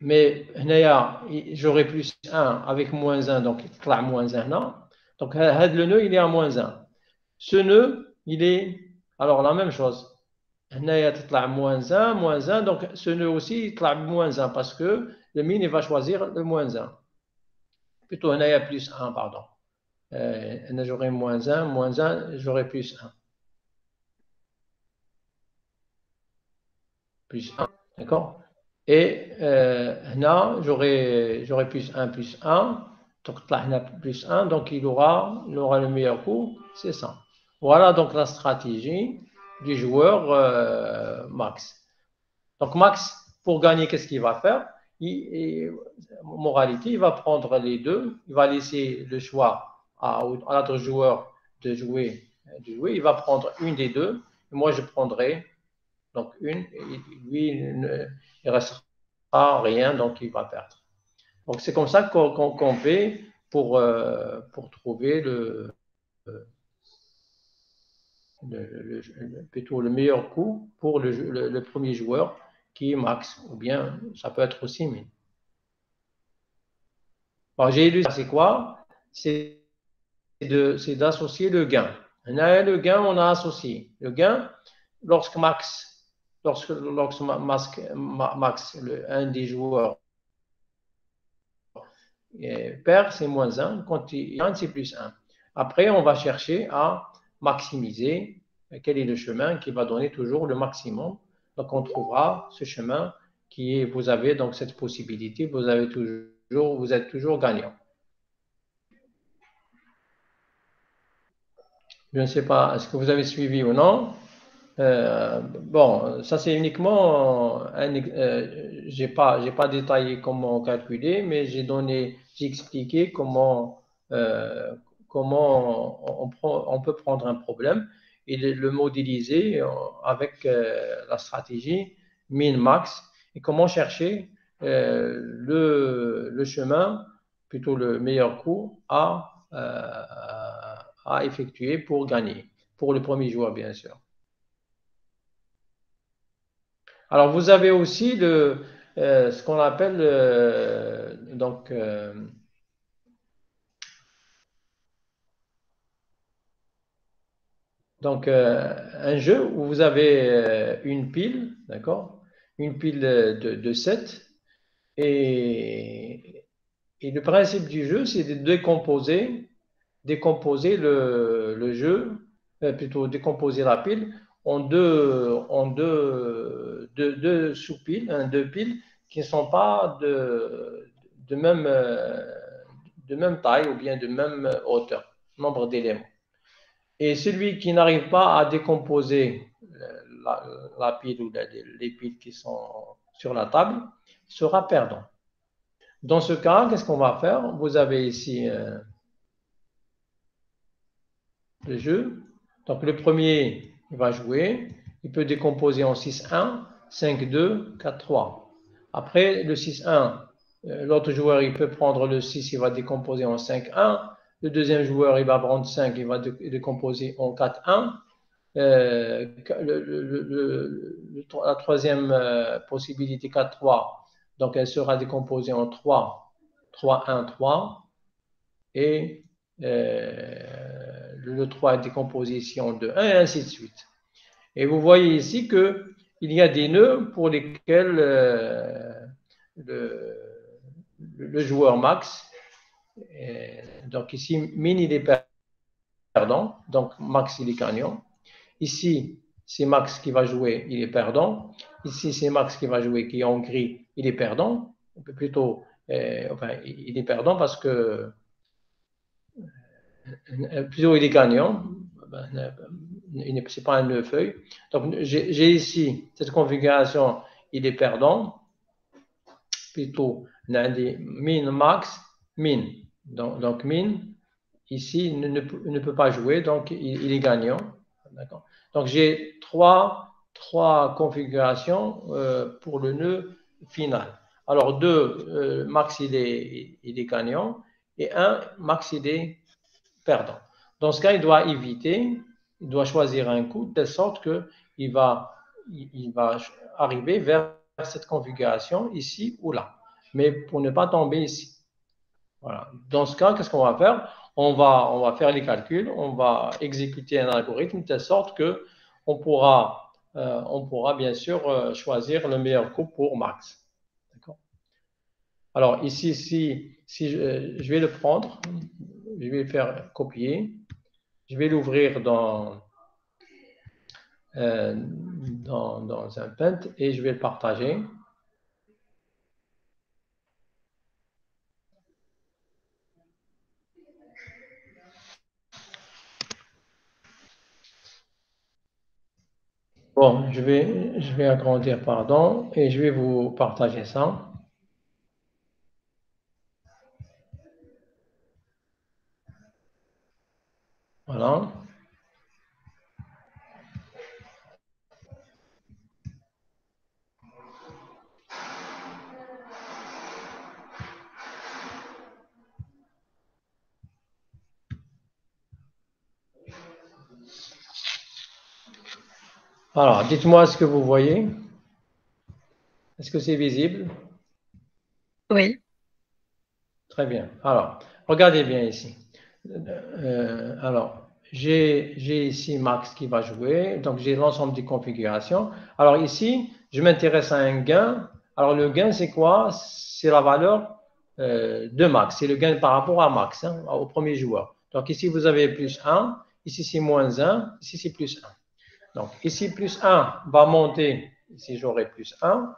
Mais Hnéa, j'aurai plus 1 avec moins 1, donc il moins 1 là. Donc le nœud, il est à moins 1. Ce nœud, il est... Alors la même chose. هنايا تطلع moins 1, moins 1, donc ce nœud aussi يطلع moins 1 parce que le min il va choisir le moins 1. Plutôt هنايا plus 1, pardon. Euh, j'aurai moins 1, moins 1, j'aurai plus 1. Plus 1, d'accord Et euh, là, j'aurai plus 1, plus 1. Donc là, plus 1, donc il aura, il aura le meilleur coup, c'est ça. Voilà donc la stratégie du joueur euh, Max. Donc Max, pour gagner, qu'est-ce qu'il va faire? Il, Moralité, il va prendre les deux, il va laisser le choix à, à l'autre joueur de jouer. Il va prendre une des deux, et moi je prendrai donc une, et lui il ne restera rien, donc il va perdre. Donc c'est comme ça qu'on fait pour, euh, pour trouver le, le, plutôt le meilleur coup pour le, le, premier joueur qui est max, ou bien ça peut être aussi min. J'ai lu, c'est quoi? C'est d'associer le gain. A le gain, on a associé. Le gain, lorsque max, lorsque, lorsque max, max le, un des joueurs perd, c'est moins 1. Quand il gagne, c'est plus 1. Après, on va chercher à maximiser quel est le chemin qui va donner toujours le maximum. Donc, on trouvera ce chemin qui est, vous avez donc cette possibilité, vous avez toujours, vous êtes toujours gagnant. Je ne sais pas, est-ce que vous avez suivi ou non? Euh, Bon, ça c'est uniquement, un, euh, j'ai pas, j'ai pas détaillé comment calculer, mais j'ai donné, j'ai expliqué comment, euh, comment on, peut prendre un problème. Et le, modéliser avec la stratégie min-max et comment chercher le, le, chemin, plutôt le meilleur coup à effectuer pour gagner, pour le premier joueur, bien sûr. Alors, vous avez aussi euh, ce qu'on appelle euh, donc euh, donc un jeu où vous avez une pile, d'accord, une pile de, de 7 et, et le principe du jeu, c'est de décomposer décomposer le, le jeu, euh, plutôt décomposer la pile en deux, en deux, deux, sous-piles, hein, deux piles qui ne sont pas de, de, même, euh, de même taille ou bien de même hauteur, nombre d'éléments. Et celui qui n'arrive pas à décomposer la, la pile ou les piles qui sont sur la table sera perdant. Dans ce cas, qu'est-ce qu'on va faire? Vous avez ici euh, le jeu. Donc le premier, il va jouer. Il peut décomposer en 6-1, 5-2, 4-3. Après le 6-1, euh, l'autre joueur, il peut prendre le 6, il va décomposer en 5-1. Le deuxième joueur, il va prendre 5, il va décomposer en 4-1. Euh, la troisième euh, possibilité, 4-3, donc elle sera décomposée en 3, 3-1-3. Et le 3 est décomposition de 1 et ainsi de suite. Et vous voyez ici qu'il y a des nœuds pour lesquels euh, le, joueur max, donc ici, min il est perdant, donc max il est gagnant. Ici, c'est max qui va jouer, il est perdant. Ici, c'est max qui va jouer, qui est en gris, il est perdant. Plutôt, euh, enfin, il est perdant parce que euh, plutôt il est gagnant. Ben, euh, Ce n'est pas un nœud feuille. Donc, j'ai ici cette configuration, il est perdant. Plutôt, on min, max, min. Donc, min, ici, ne, ne, peut pas jouer, donc il, est gagnant. Donc, j'ai trois, trois configurations euh, pour le nœud final. Alors, deux, max, il est, il est gagnant. Et un, max, il est perdant. Dans ce cas, il doit éviter, il doit choisir un coup de telle sorte qu'il va, il va arriver vers cette configuration ici ou là. mais pour ne pas tomber ici. Dans ce cas, qu'est-ce qu'on va faire? On va, faire les calculs, on va exécuter un algorithme de telle sorte que on pourra, euh, pourra bien sûr euh, choisir le meilleur coup pour max. Alors ici, si, je, vais le prendre, je vais le faire copier, je vais l'ouvrir dans, euh, un Paint et je vais le partager. Bon, je vais, je vais agrandir, pardon, et je vais vous partager ça. Voilà. Alors, dites-moi ce que vous voyez. Est-ce que c'est visible? Oui. Très bien. Alors, regardez bien ici. Euh, alors, j'ai ici Max qui va jouer. Donc, j'ai l'ensemble des configurations. Alors, ici, je m'intéresse à un gain. Alors, le gain, c'est quoi? C'est la valeur euh, de Max. C'est le gain par rapport à Max, hein, au premier joueur. Donc, ici, vous avez plus 1. Ici, c'est moins 1. Ici, c'est plus 1. Donc, ici, plus 1 va monter. Ici, j'aurai plus 1.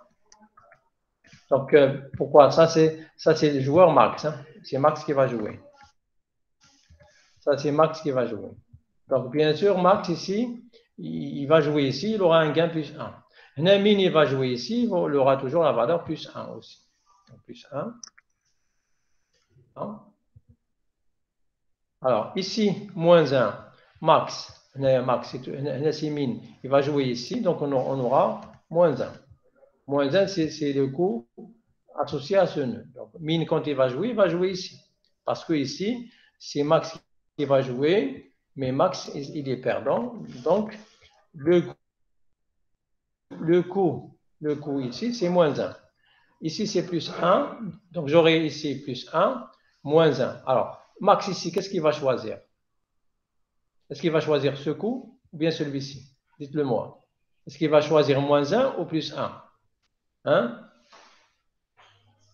Donc, euh, pourquoi? Ça, c'est le joueur Max. Hein. C'est Max qui va jouer. Ça, c'est Max qui va jouer. Donc, bien sûr, Max, ici, il, va jouer ici, il aura un gain plus 1. Namin, il va jouer ici, il aura toujours la valeur plus 1 aussi. Donc, plus 1. Alors, ici, moins 1. Max, il va jouer ici, donc on, aura moins 1. Moins 1, c'est le coût associé à ce nœud. Donc, min, quand il va jouer, il va jouer ici. Parce que ici, c'est max qui va jouer, mais max, il est perdant. Donc, le coût ici, c'est moins 1. Ici, c'est plus 1. Donc, j'aurai ici plus 1, moins 1. Alors, max ici, qu'est-ce qu'il va choisir? Est-ce qu'il va choisir ce coup ou bien celui-ci? Dites-le moi. Est-ce qu'il va choisir moins 1 ou plus 1 Hein?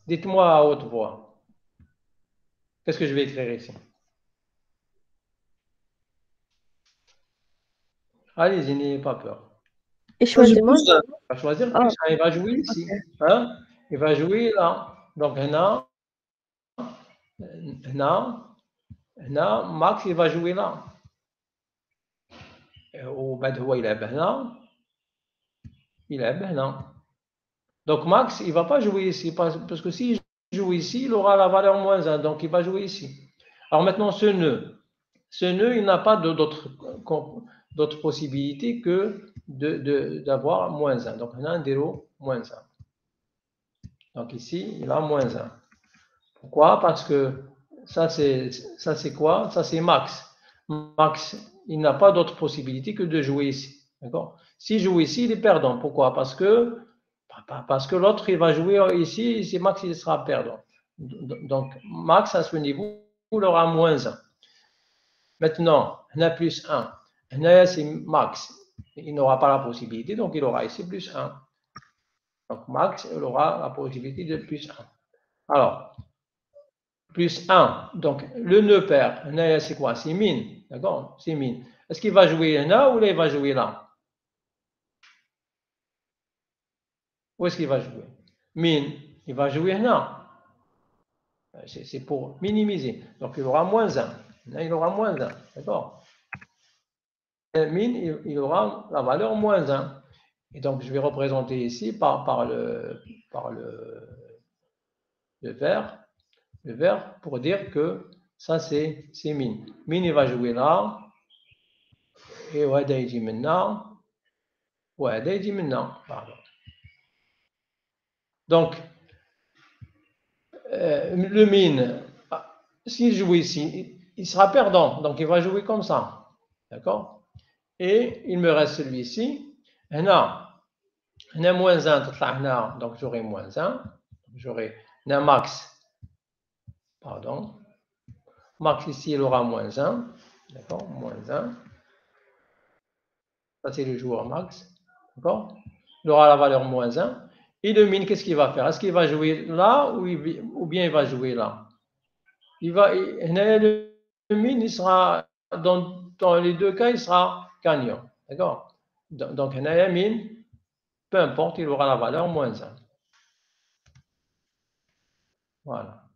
Dites-moi à haute voix. Qu'est-ce que je vais écrire ici? Allez-y, n'ayez pas peur. Et choisir moins Il va choisir plus 1. Il va jouer ici. Hein? Il va jouer là. Donc, là, là, là, Max, il va jouer là. وبعد هو يلعب هنا يلعب هنا donc Max il va pas jouer ici parce que s'il joue ici il aura la valeur moins 1 donc il va jouer ici alors maintenant ce nœud ce nœud il n'a pas d'autres d'autres possibilités que d'avoir de, moins 1 donc on a un 0 moins 1 donc ici il a moins 1 pourquoi parce que ça c'est ça c'est quoi ça c'est max max il n'a pas d'autre possibilité que de jouer ici. D'accord? S'il joue ici, il est perdant. Pourquoi? Parce que, parce que l'autre, il va jouer ici, Max, il sera perdant. Donc, Max, à ce niveau, il aura moins 1. Maintenant, il a plus 1. a c'est Max. Il n'aura pas la possibilité, donc il aura ici plus 1. Donc, Max, il aura la possibilité de plus 1. Alors, plus 1. Donc, le nœud pair, c'est quoi? C'est min. D'accord? C'est min. Est-ce qu'il va jouer là ou là, il va jouer là? Où est-ce qu'il va jouer? Min, il va jouer là. C'est pour minimiser. Donc, il aura moins 1. Là, il aura moins 1. D'accord? Min, il aura la valeur moins 1. Et donc, je vais représenter ici par, par, le, par le, le vert, le verbe pour dire que ça c'est Min. Min il va jouer là. Et Wada il dit maintenant. Wada il dit maintenant. Pardon. Donc, euh, le Min, s'il joue ici, il sera perdant. Donc il va jouer comme ça. D'accord? Et il me reste celui-ci. Hna. Hna moins 1, donc j'aurai moins 1. J'aurai un max. Pardon. Max ici, il aura moins 1. D'accord Moins 1. Ça, c'est le joueur max. D'accord Il aura la valeur moins 1. Et le min, qu'est-ce qu'il va faire? Est-ce qu'il va jouer là ou, bien il va jouer là? Il va, Le min, il sera, dans, les deux cas, il sera gagnant. D'accord Donc, le min, peu importe, il aura la valeur moins 1. Voilà.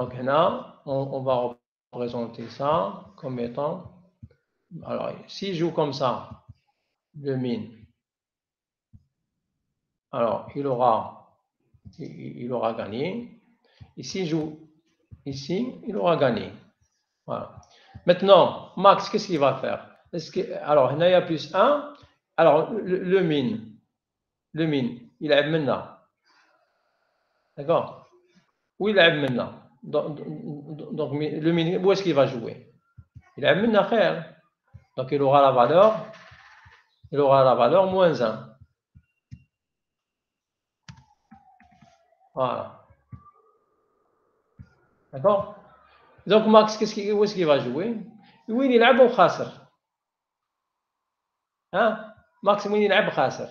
Donc là, on, va représenter ça comme étant. Alors, s'il joue comme ça, le min, alors il aura, il, aura gagné. Et s'il joue ici, il aura gagné. Voilà. Maintenant, Max, qu'est-ce qu'il va faire? Alors, il y a plus 1. Alors, le, min, le min, il a maintenant. D'accord? Où il a maintenant? donc, donc, le minimum, où est-ce qu'il va jouer Il a une affaire. Donc, il aura la valeur, il aura la valeur moins 1. Voilà. D'accord Donc, Max, qu'est-ce qu'il, où est-ce qu'il va jouer وين يلعب وخاسر ها ماكس وين يلعب خاسر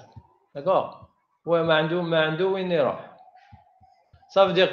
داكور هو ما عنده ما عنده وين يروح ça veut dire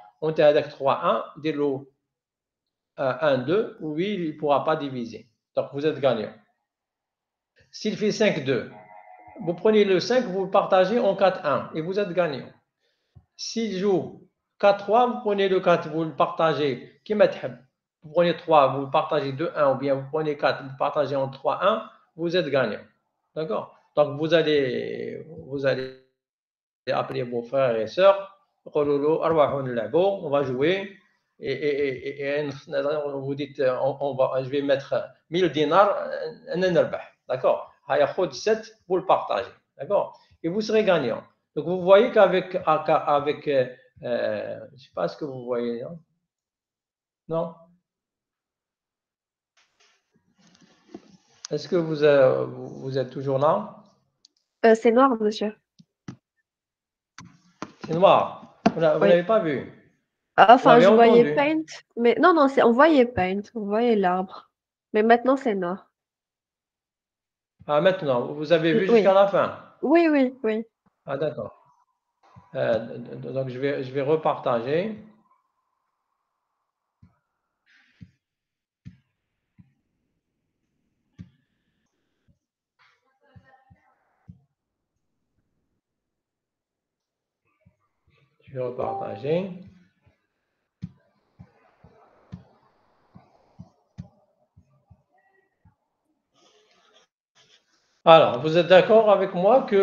on est avec 3, 1, des lots 1, 2, oui, il ne pourra pas diviser. Donc, vous êtes gagnant. S'il fait 5, 2, vous prenez le 5, vous le partagez en 4, 1 et vous êtes gagnant. S'il joue 4, 3, vous prenez le 4, vous le partagez. Vous prenez 3, vous le partagez 2, 1 ou bien vous prenez 4, vous le partagez en 3, 1, vous êtes gagnant. D'accord? Donc, vous allez, vous allez appeler vos frères et sœurs on va jouer. Et, vous dites on, va, je vais mettre 1000 dinars d'accord? 7 vous le partagez. D'accord? Et vous serez gagnant. Donc vous voyez qu'avec avec euh, je ne sais pas ce que vous voyez non, non? Est-ce que vous, euh, vous êtes toujours là? Euh, c'est noir monsieur. C'est noir vous n'avez pas vu? Ah, Enfin, je voyais Paint. Mais non, non, on voyait Paint. On voyait l'arbre. Mais maintenant, c'est noir. Ah, maintenant, vous avez vu jusqu'à la fin? Oui, oui, oui. Ah, d'accord. Euh, donc, je vais, je vais repartager. Je vais repartager. Alors, vous êtes d'accord avec moi que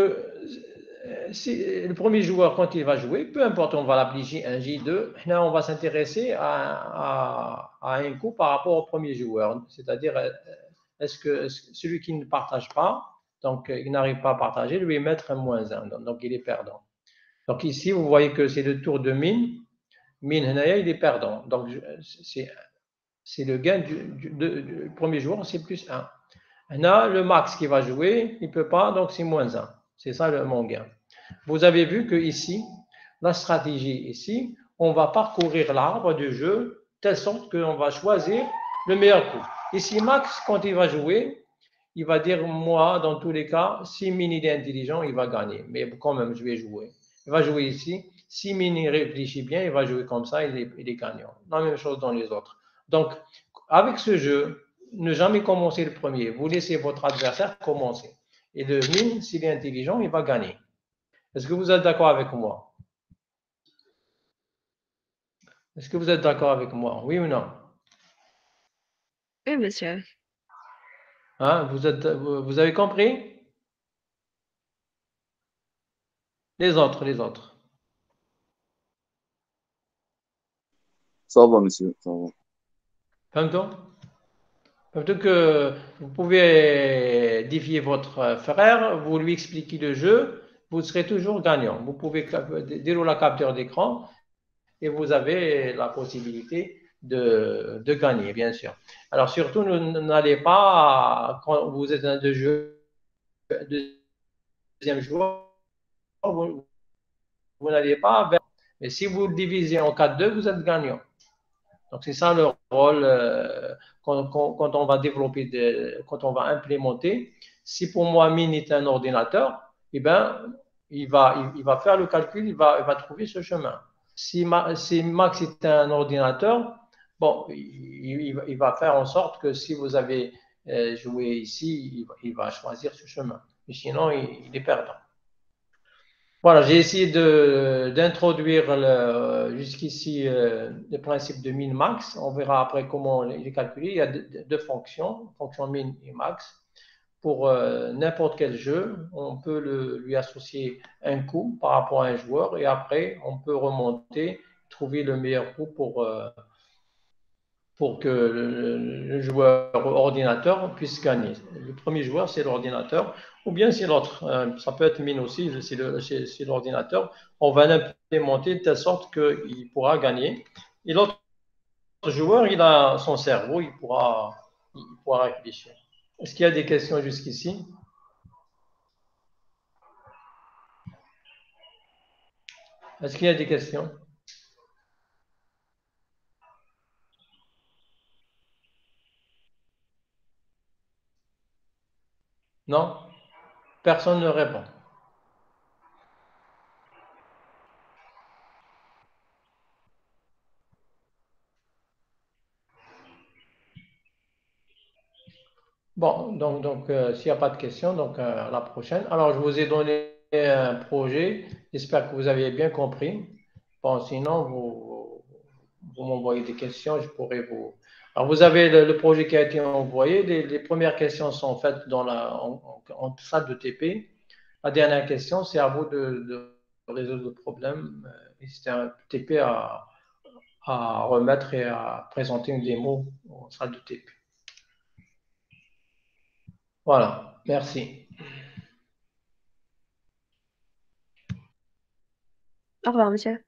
euh, si le premier joueur, quand il va jouer, peu importe, on va l'appeler J1, J2, là, on va s'intéresser à, un coup par rapport au premier joueur. C'est-à-dire, euh, est-ce que celui qui ne partage pas, donc il n'arrive pas à partager, lui mettre un moins 1, donc il est perdant. Donc ici, vous voyez que c'est le tour de mine. Mine, il est perdant. Donc c'est le gain du, premier jour, c'est plus 1. Là, le max qui va jouer, il ne peut pas, donc c'est moins 1. C'est ça le, mon gain. Vous avez vu que ici, la stratégie ici, on va parcourir l'arbre du jeu telle sorte qu'on va choisir le meilleur coup. Ici, Max, quand il va jouer, il va dire, moi, dans tous les cas, si Mini est intelligent, il va gagner. Mais quand même, je vais jouer. Il va jouer ici. Si Mini réfléchit bien, il va jouer comme ça, il est, il est gagnant. La même chose dans les autres. Donc, avec ce jeu, ne jamais commencer le premier. Vous laissez votre adversaire commencer. Et le Min, s'il est intelligent, il va gagner. Est-ce que vous êtes d'accord avec moi? Est-ce que vous êtes d'accord avec moi? Oui ou non? Oui, monsieur. Hein, vous, êtes, vous avez compris? Les autres, les autres. Ça va, monsieur. Ça va. Pardon que vous pouvez défier votre frère, vous lui expliquez le jeu, vous serez toujours gagnant. Vous pouvez dérouler la capture d'écran et vous avez la possibilité de, de, gagner, bien sûr. Alors, surtout, n'allez pas, quand vous êtes un de jeu, deuxième joueur, vous, n'allez pas vers. Mais si vous divisez en 4-2, vous êtes gagnant. Donc, c'est ça le rôle euh, quand, on va développer, quand on va implémenter. Si pour moi, Min est un ordinateur, eh ben, il, va, il, va faire le calcul, il va, va trouver ce chemin. Si, Max est un ordinateur, bon, il, il, va faire en sorte que si vous avez euh, joué ici, il, va choisir ce chemin. Mais sinon, il, est perdant. Voilà, j'ai essayé d'introduire jusqu'ici euh, le principe de min-max. On verra après comment il est calculé. Il y a deux, fonctions, fonction min et max. Pour euh, n'importe quel jeu, on peut lui associer un coût par rapport à un joueur et après, on peut remonter, trouver le meilleur coût pour, pour que le, joueur ordinateur puisse gagner. Le premier joueur, c'est l'ordinateur, ou bien c'est l'autre. Euh, ça peut être mine aussi, c'est l'ordinateur. On va l'implémenter de telle sorte qu'il pourra gagner. Et l'autre joueur, il a son cerveau, il pourra, il pourra réfléchir. Est-ce qu'il y a des questions jusqu'ici? Est-ce qu'il y a des questions? Non Personne ne répond. Bon, donc, donc euh, s'il n'y a pas de questions, donc euh, la prochaine. Alors, je vous ai donné un projet. J'espère que vous avez bien compris. Bon, sinon, vous, vous m'envoyez des questions, je pourrais vous, alors, vous avez le, projet qui a été envoyé. Les, premières questions sont faites dans la, en, salle de TP. La dernière question, c'est à vous de, résoudre le problème. C'est un TP à, à, remettre et à présenter une démo en salle de TP. Voilà, merci. Au revoir, monsieur.